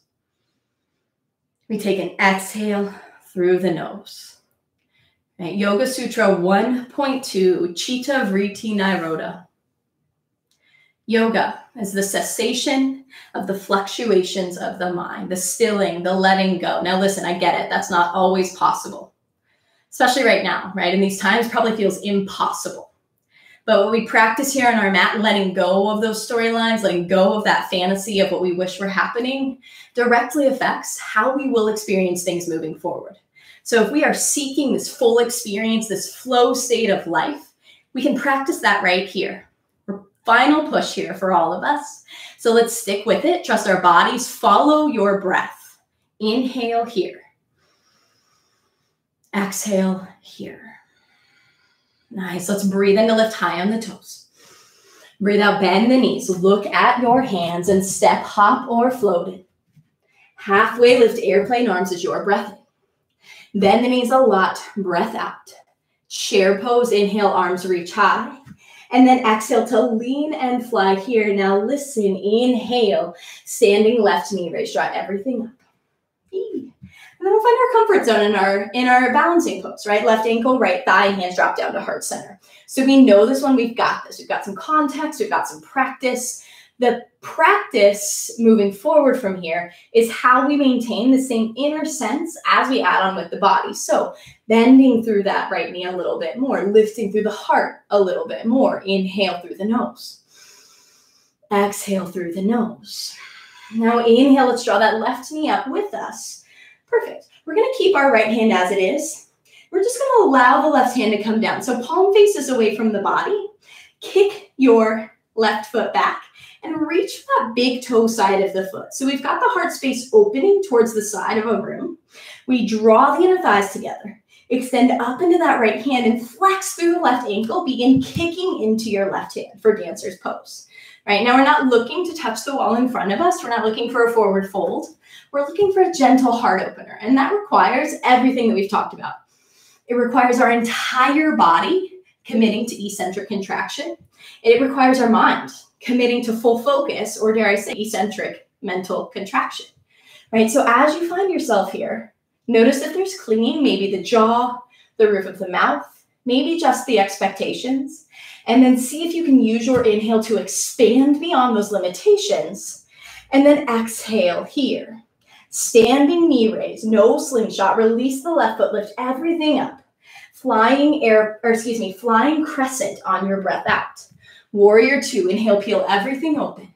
Speaker 1: We take an exhale through the nose. Right, Yoga Sutra 1.2, Chitta Vritti Nirodha. Yoga is the cessation of the fluctuations of the mind, the stilling, the letting go. Now, listen, I get it. That's not always possible, especially right now, right? In these times, probably feels impossible. But what we practice here on our mat, letting go of those storylines, letting go of that fantasy of what we wish were happening, directly affects how we will experience things moving forward. So if we are seeking this full experience, this flow state of life, we can practice that right here. Final push here for all of us. So let's stick with it. Trust our bodies. Follow your breath. Inhale here. Exhale here. Nice. Let's breathe in to lift high on the toes. Breathe out, bend the knees. Look at your hands and step, hop, or float it. Halfway lift airplane arms as your breath Bend the knees a lot, breath out. Chair pose, inhale, arms reach high. And then exhale to lean and fly here. Now listen, inhale, standing left knee raise, draw everything up. And then we'll find our comfort zone in our in our balancing pose, right? Left ankle, right thigh, hands drop down to heart center. So we know this one, we've got this. We've got some context, we've got some practice. The practice moving forward from here is how we maintain the same inner sense as we add on with the body. So, bending through that right knee a little bit more, lifting through the heart a little bit more. Inhale through the nose. Exhale through the nose. Now, inhale, let's draw that left knee up with us. Perfect. We're going to keep our right hand as it is. We're just going to allow the left hand to come down. So, palm faces away from the body. Kick your left foot back and reach that big toe side of the foot. So we've got the heart space opening towards the side of a room. We draw the inner thighs together, extend up into that right hand and flex through the left ankle. Begin kicking into your left hand for dancer's pose. Right now, we're not looking to touch the wall in front of us. We're not looking for a forward fold. We're looking for a gentle heart opener. And that requires everything that we've talked about. It requires our entire body committing to eccentric contraction. It requires our mind committing to full focus, or dare I say, eccentric mental contraction, right? So as you find yourself here, notice if there's clinging, maybe the jaw, the roof of the mouth, maybe just the expectations, and then see if you can use your inhale to expand beyond those limitations, and then exhale here. Standing knee raise, no slingshot, release the left foot, lift everything up. Flying air, or excuse me, flying crescent on your breath out. Warrior two, inhale, peel everything open.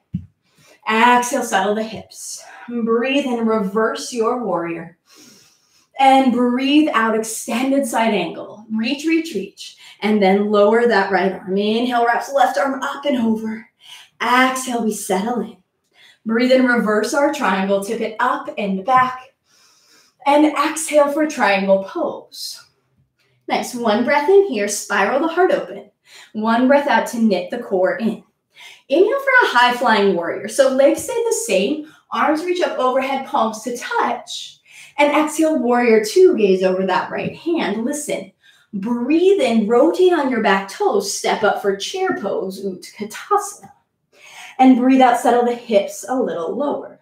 Speaker 1: Exhale, settle the hips. Breathe in, reverse your warrior. And breathe out, extended side angle. Reach, reach, reach. And then lower that right arm. Inhale, wraps left arm up and over. Exhale, we settle in. Breathe in, reverse our triangle, tip it up and back. And exhale for triangle pose. Nice. One breath in here, spiral the heart open. One breath out to knit the core in. Inhale for a high flying warrior. So legs stay the same, arms reach up overhead, palms to touch. And exhale, warrior two, gaze over that right hand. Listen. Breathe in, rotate on your back toes, step up for chair pose, Utkatasana. And breathe out, settle the hips a little lower.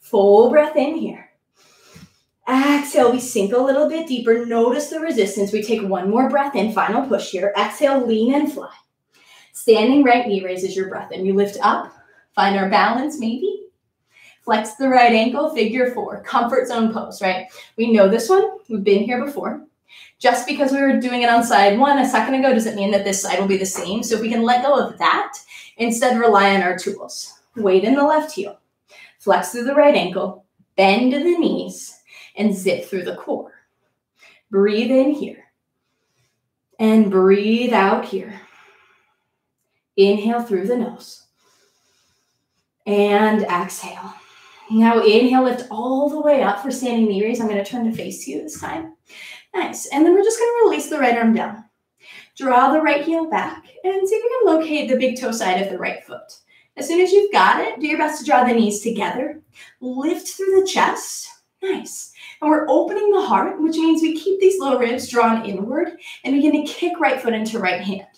Speaker 1: Full breath in here. Exhale, we sink a little bit deeper. Notice the resistance. We take one more breath in, final push here. Exhale, lean and fly. Standing right knee raises your breath in. You lift up, find our balance maybe. Flex the right ankle, figure four, comfort zone pose, right? We know this one. We've been here before. Just because we were doing it on side one a second ago doesn't mean that this side will be the same. So if we can let go of that, instead rely on our tools. Weight in the left heel. Flex through the right ankle, bend the knees, and zip through the core. Breathe in here. And breathe out here. Inhale through the nose. And exhale. Now inhale, lift all the way up for standing knee raise. I'm going to turn to face you this time. Nice. And then we're just going to release the right arm down. Draw the right heel back and see if we can locate the big toe side of the right foot. As soon as you've got it, do your best to draw the knees together. Lift through the chest. Nice. And we're opening the heart, which means we keep these low ribs drawn inward and begin to kick right foot into right hand.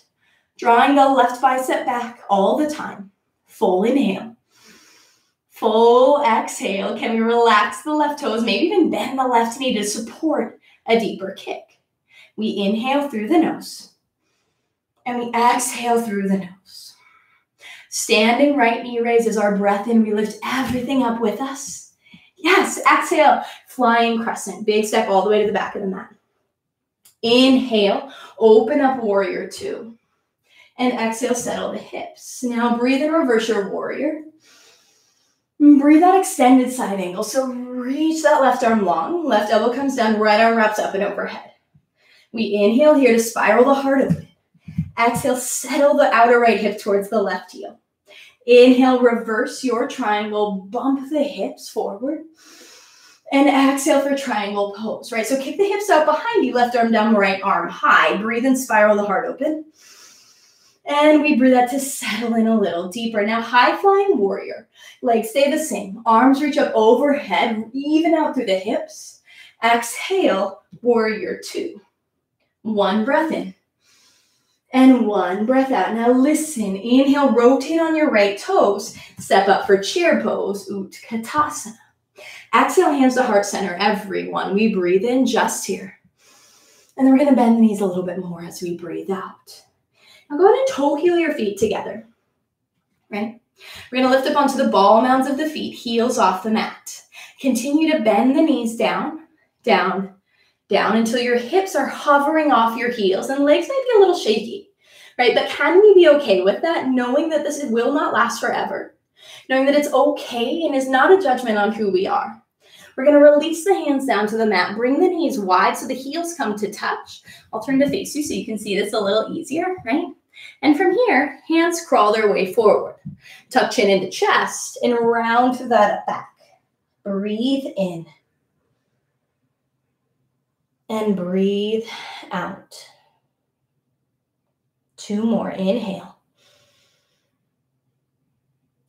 Speaker 1: Drawing the left bicep back all the time. Full inhale. Full exhale. Can we relax the left toes? Maybe even bend the left knee to support a deeper kick. We inhale through the nose and we exhale through the nose. Standing right knee raises our breath in. We lift everything up with us. Yes, exhale, flying crescent. Big step all the way to the back of the mat. Inhale, open up warrior two. And exhale, settle the hips. Now breathe and reverse your warrior. Breathe that extended side angle. So reach that left arm long. Left elbow comes down, right arm wraps up and overhead. We inhale here to spiral the heart open. Exhale, settle the outer right hip towards the left heel. Inhale, reverse your triangle, bump the hips forward. And exhale for triangle pose, right? So kick the hips out behind you, left arm down, right arm high. Breathe and spiral the heart open. And we breathe out to settle in a little deeper. Now, high flying warrior. Legs stay the same. Arms reach up overhead, even out through the hips. Exhale, warrior two. One breath in. And one breath out. Now listen. Inhale, rotate on your right toes. Step up for chair pose, Utkatasana. Exhale, hands to heart center, everyone. We breathe in just here. And then we're going to bend the knees a little bit more as we breathe out. Now go ahead and toe heel your feet together. Right? We're to lift up onto the ball mounds of the feet, heels off the mat. Continue to bend the knees down, down, down until your hips are hovering off your heels and legs might be a little shaky, right? But can we be okay with that, knowing that this will not last forever? Knowing that it's okay and is not a judgment on who we are. We're to release the hands down to the mat. Bring the knees wide so the heels come to touch. I'll turn to face you so you can see this a little easier, right? And from here, hands crawl their way forward. Tuck chin into chest and round that back. Breathe in. And breathe out. Two more. Inhale.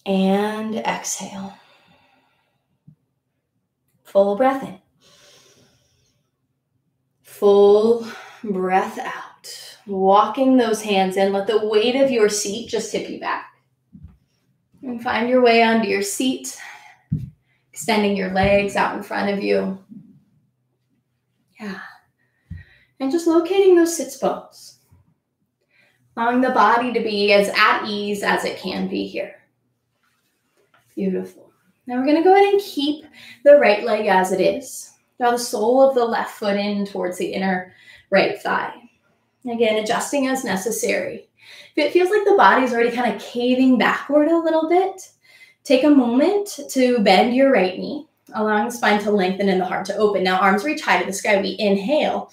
Speaker 1: And exhale. Full breath in. Full breath out. Walking those hands in. Let the weight of your seat just tip you back. And find your way onto your seat, extending your legs out in front of you. Yeah. And just locating those sits bones. Allowing the body to be as at ease as it can be here. Beautiful. Now we're going to go ahead and keep the right leg as it is. Draw the sole of the left foot in towards the inner right thigh. Again, adjusting as necessary. If it feels like the body's already kind of caving backward a little bit, take a moment to bend your right knee, allowing the spine to lengthen and the heart to open. Now, arms reach high to the sky. We inhale,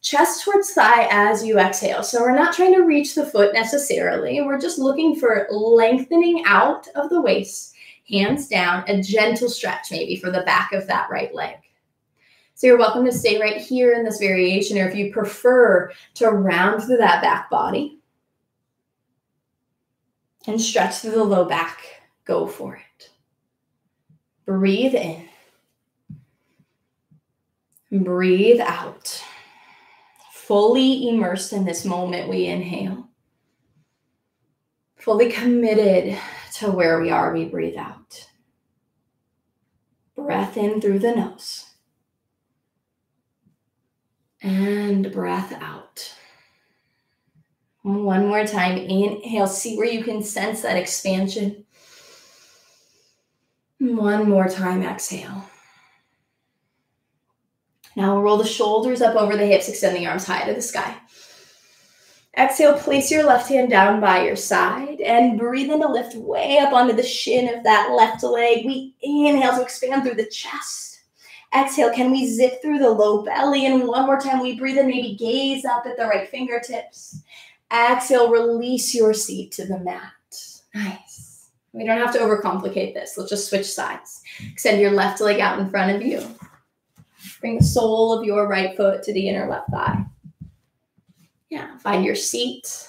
Speaker 1: chest towards thigh as you exhale. So, we're not trying to reach the foot necessarily. We're just looking for lengthening out of the waist, hands down, a gentle stretch maybe for the back of that right leg. So you're welcome to stay right here in this variation, or if you prefer to round through that back body and stretch through the low back, go for it. Breathe in. Breathe out. Fully immersed in this moment, we inhale. Fully committed to where we are, we breathe out. Breath in through the nose and breath out. One more time. Inhale. See where you can sense that expansion. One more time. Exhale. Now we'll roll the shoulders up over the hips, extend the arms high to the sky. Exhale, place your left hand down by your side and breathe in to lift way up onto the shin of that left leg. We inhale to expand through the chest. Exhale, can we zip through the low belly? And one more time, we breathe in, maybe gaze up at the right fingertips. Exhale, release your seat to the mat. Nice. We don't have to overcomplicate this. Let's just switch sides. Extend your left leg out in front of you. Bring the sole of your right foot to the inner left thigh. Yeah, find your seat.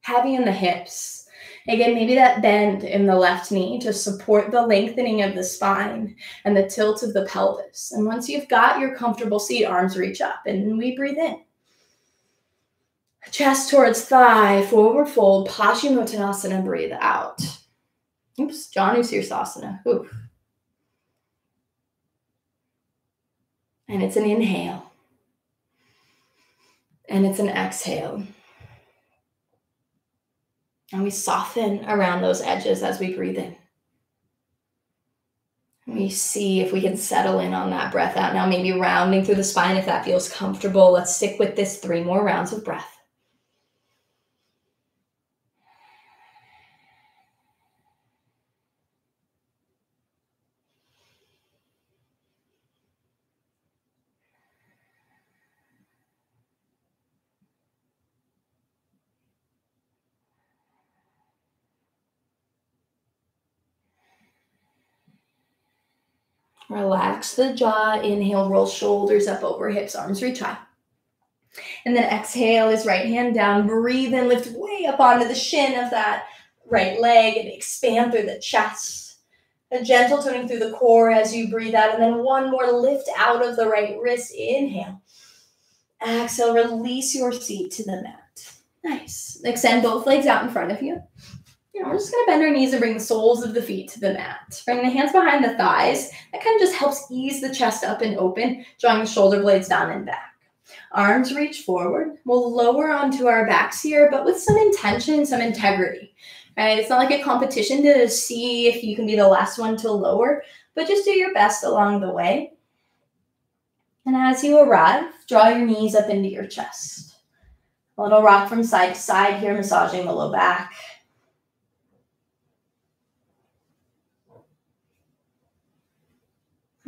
Speaker 1: Heavy in the hips Again, maybe that bend in the left knee to support the lengthening of the spine and the tilt of the pelvis. And once you've got your comfortable seat, arms reach up and we breathe in. Chest towards thigh, forward fold, Paschimottanasana, breathe out. Oops, Janusirsasana. Oof. And it's an inhale. And it's an exhale. And we soften around those edges as we breathe in. We see if we can settle in on that breath out. Now, maybe rounding through the spine if that feels comfortable. Let's stick with this three more rounds of breath. Relax the jaw. Inhale, roll shoulders up over hips, arms reach high. And then exhale is right hand down. Breathe and lift way up onto the shin of that right leg and expand through the chest. A gentle tuning through the core as you breathe out. And then one more lift out of the right wrist. Inhale. Exhale, release your seat to the mat. Nice. Extend both legs out in front of you you know, we're just going to bend our knees and bring the soles of the feet to the mat. Bring the hands behind the thighs. That kind of just helps ease the chest up and open, drawing the shoulder blades down and back. Arms reach forward. We'll lower onto our backs here, but with some intention, some integrity. Right? It's not like a competition to see if you can be the last one to lower, but just do your best along the way. And as you arrive, draw your knees up into your chest. A little rock from side to side here, massaging the low back.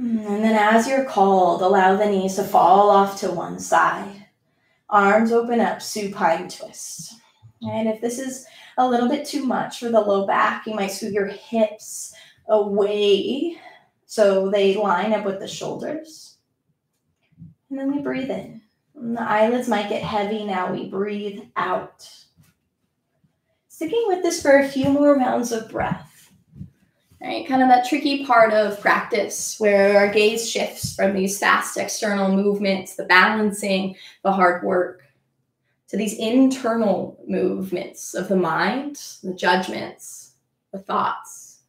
Speaker 1: Mm, and then as you're called, allow the knees to fall off to one side. Arms open up, supine twist. And if this is a little bit too much for the low back, you might scoot your hips away so they line up with the shoulders. And then we breathe in. And the eyelids might get heavy. Now we breathe out. Sticking with this for a few more rounds of breath right? Kind of that tricky part of practice where our gaze shifts from these fast external movements, the balancing, the hard work, to these internal movements of the mind, the judgments, the thoughts.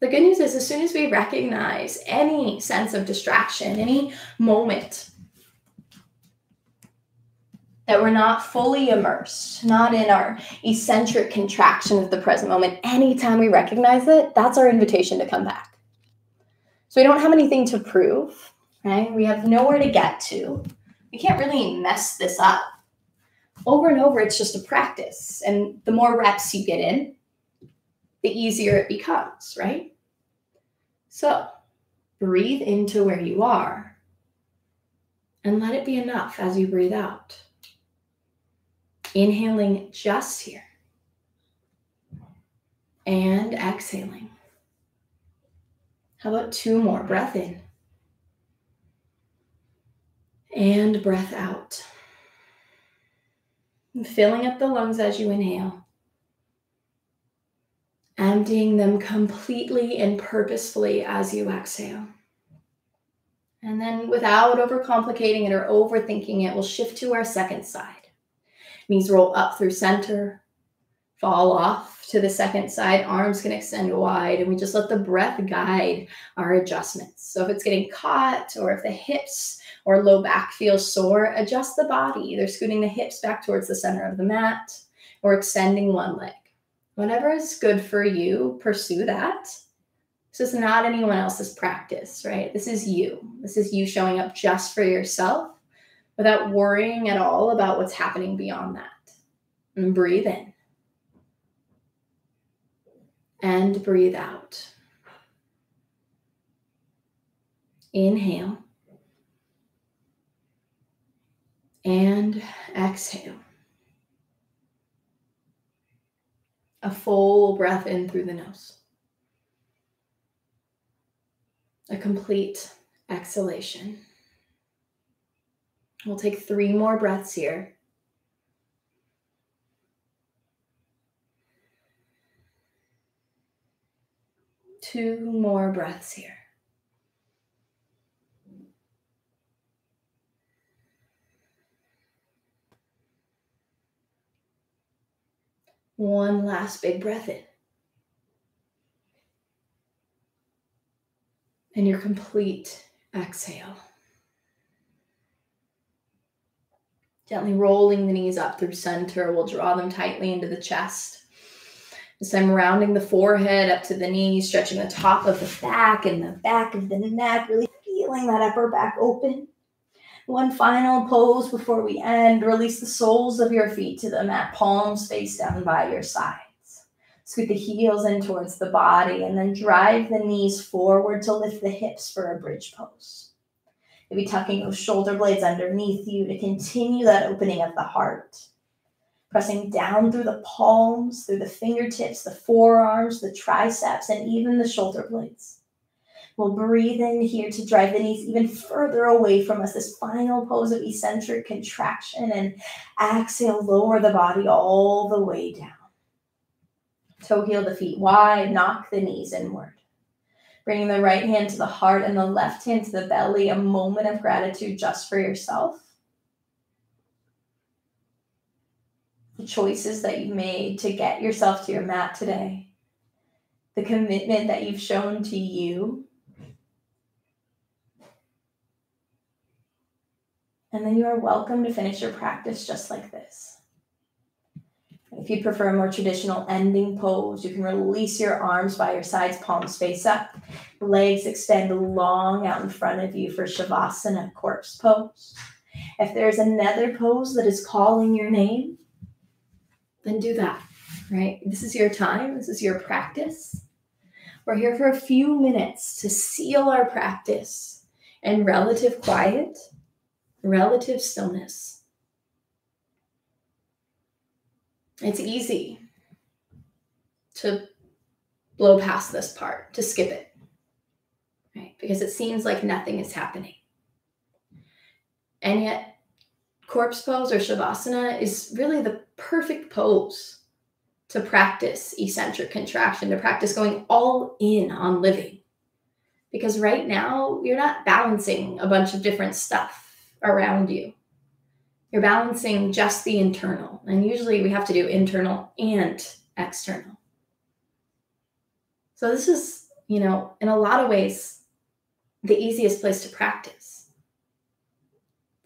Speaker 1: The good news is, as soon as we recognize any sense of distraction, any moment that we're not fully immersed, not in our eccentric contraction of the present moment, anytime we recognize it, that's our invitation to come back. So we don't have anything to prove, right? We have nowhere to get to. We can't really mess this up. Over and over, it's just a practice. And the more reps you get in, the easier it becomes, right? So breathe into where you are and let it be enough as you breathe out. Inhaling just here and exhaling. How about two more? Breath in and breath out. filling up the lungs as you inhale, emptying them completely and purposefully as you exhale. And then, without overcomplicating it or overthinking it, we'll shift to our second side. Knees roll up through center, fall off to the second side. Arms can extend wide, and we just let the breath guide our adjustments. So if it's getting caught, or if the hips or low back feels sore, adjust the body, either scooting the hips back towards the center of the mat or extending one leg. Whatever is good for you, pursue that. This is not anyone else's practice, right? This is you. This is you showing up just for yourself without worrying at all about what's happening beyond that. And breathe in. And breathe out. Inhale. And exhale. A full breath in through the nose. A complete exhalation. We'll take three more breaths here. Two more breaths here. One last big breath in. And your complete exhale. Gently rolling the knees up through center. We'll draw them tightly into the chest. As I'm rounding the forehead up to the knees, stretching the top of the back and the back of the neck, really feeling that upper back open. One final pose before we end. Release the soles of your feet to the mat, palms face down by your sides. Scoot the heels in towards the body and then drive the knees forward to lift the hips for a bridge pose. Maybe tucking those shoulder blades underneath you to continue that opening of the heart. Pressing down through the palms, through the fingertips, the forearms, the triceps, and even the shoulder blades. We'll breathe in here to drive the knees even further away from us, this final pose of eccentric contraction, and exhale, lower the body all the way down. Toe heel the feet wide, knock the knees inward. Bringing the right hand to the heart and the left hand to the belly, a moment of gratitude just for yourself. The choices that you've made to get yourself to your mat today, the commitment that you've shown to you. And then you are welcome to finish your practice just like this. If you prefer a more traditional ending pose, you can release your arms by your sides, palms face up. Legs extend long out in front of you for Shavasana, corpse pose. If there's another pose that is calling your name, then do that, right? This is your time, this is your practice. We're here for a few minutes to seal our practice in relative quiet, relative stillness it's easy to blow past this part, to skip it, right? Because it seems like nothing is happening. And yet, corpse pose or shavasana is really the perfect pose to practice eccentric contraction, to practice going all in on living. Because right now, you're not balancing a bunch of different stuff around you. You're balancing just the internal. And usually we have to do internal and external. So this is, you know, in a lot of ways, the easiest place to practice.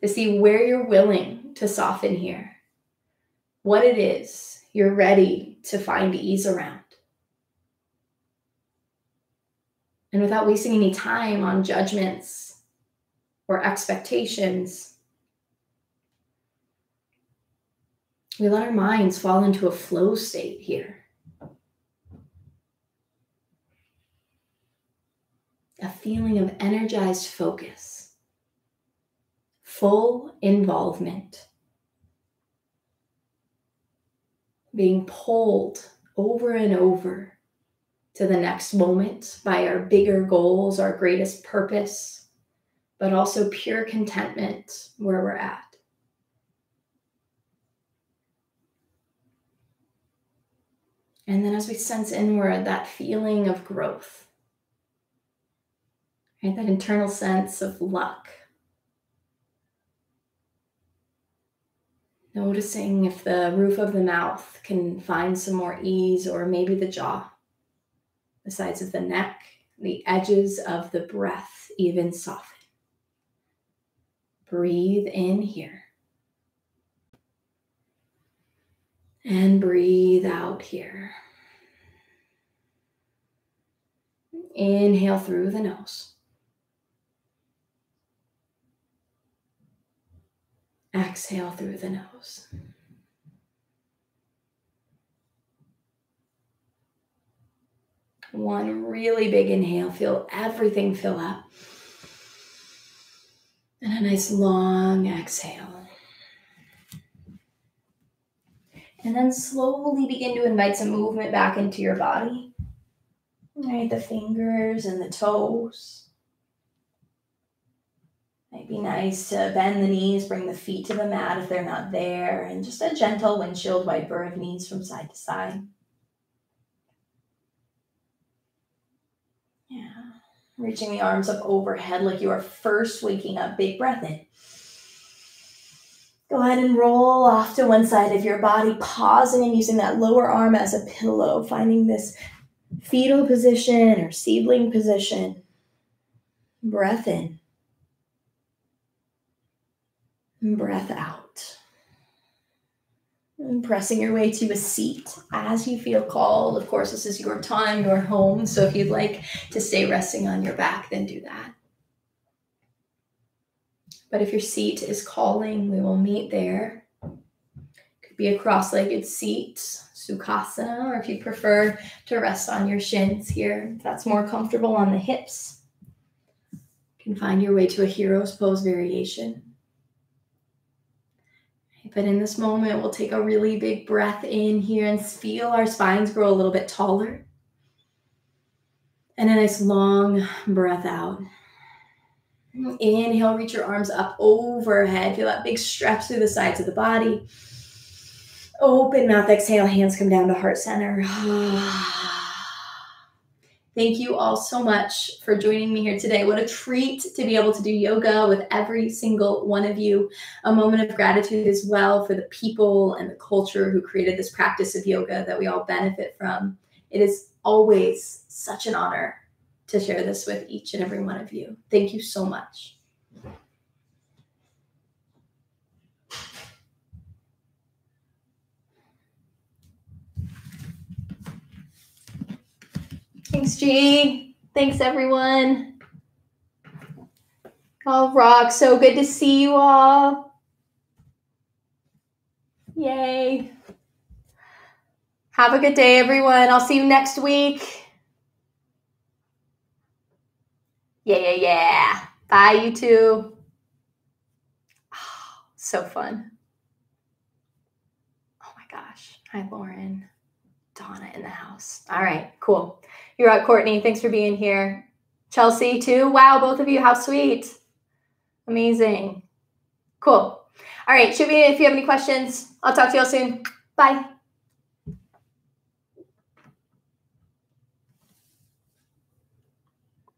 Speaker 1: To see where you're willing to soften here, what it is you're ready to find ease around. And without wasting any time on judgments or expectations, we let our minds fall into a flow state here. A feeling of energized focus, full involvement, being pulled over and over to the next moment by our bigger goals, our greatest purpose, but also pure contentment where we're at. And then as we sense inward that feeling of growth, right, that internal sense of luck. Noticing if the roof of the mouth can find some more ease, or maybe the jaw the sides of the neck, the edges of the breath even soften. Breathe in here. And breathe out here. Inhale through the nose. Exhale through the nose. One really big inhale, feel everything fill up. And a nice long exhale. And then slowly begin to invite some movement back into your body. Right, the fingers and the toes. Might be nice to bend the knees, bring the feet to the mat if they're not there, and just a gentle windshield wiper of knees from side to side. Yeah. Reaching the arms up overhead like you are first waking up. Big breath in. Go ahead and roll off to one side of your body, pausing and using that lower arm as a pillow, finding this fetal position or seedling position. Breath in. Breath out. And pressing your way to a seat as you feel called. Of course, this is your time, your home. So if you'd like to stay resting on your back, then do that. But if your seat is calling, we will meet there. Could be a cross legged seat, Sukhasana, or if you prefer to rest on your shins here, if that's more comfortable on the hips, you can find your way to a hero's pose variation. But in this moment, we'll take a really big breath in here and feel our spines grow a little bit taller. And a nice long breath out. Inhale, reach your arms up overhead. Feel that big stretch through the sides of the body. Open mouth, exhale, hands come down to heart center. Thank you all so much for joining me here today. What a treat to be able to do yoga with every single one of you. A moment of gratitude as well for the people and the culture who created this practice of yoga that we all benefit from. It is always such an honor to share this with each and every one of you. Thank you so much. Thanks, G. Thanks, everyone. All rock. So good to see you all. Yay. Have a good day, everyone. I'll see you next week. Yeah, yeah, yeah. Bye, you two. Oh, so fun. Oh my gosh. Hi, Lauren. Donna in the house. All right, cool. You're at Courtney. Thanks for being here. Chelsea, too. Wow, both of you. How sweet. Amazing. Cool. All right, shoot me if you have any questions. I'll talk to you all soon. Bye.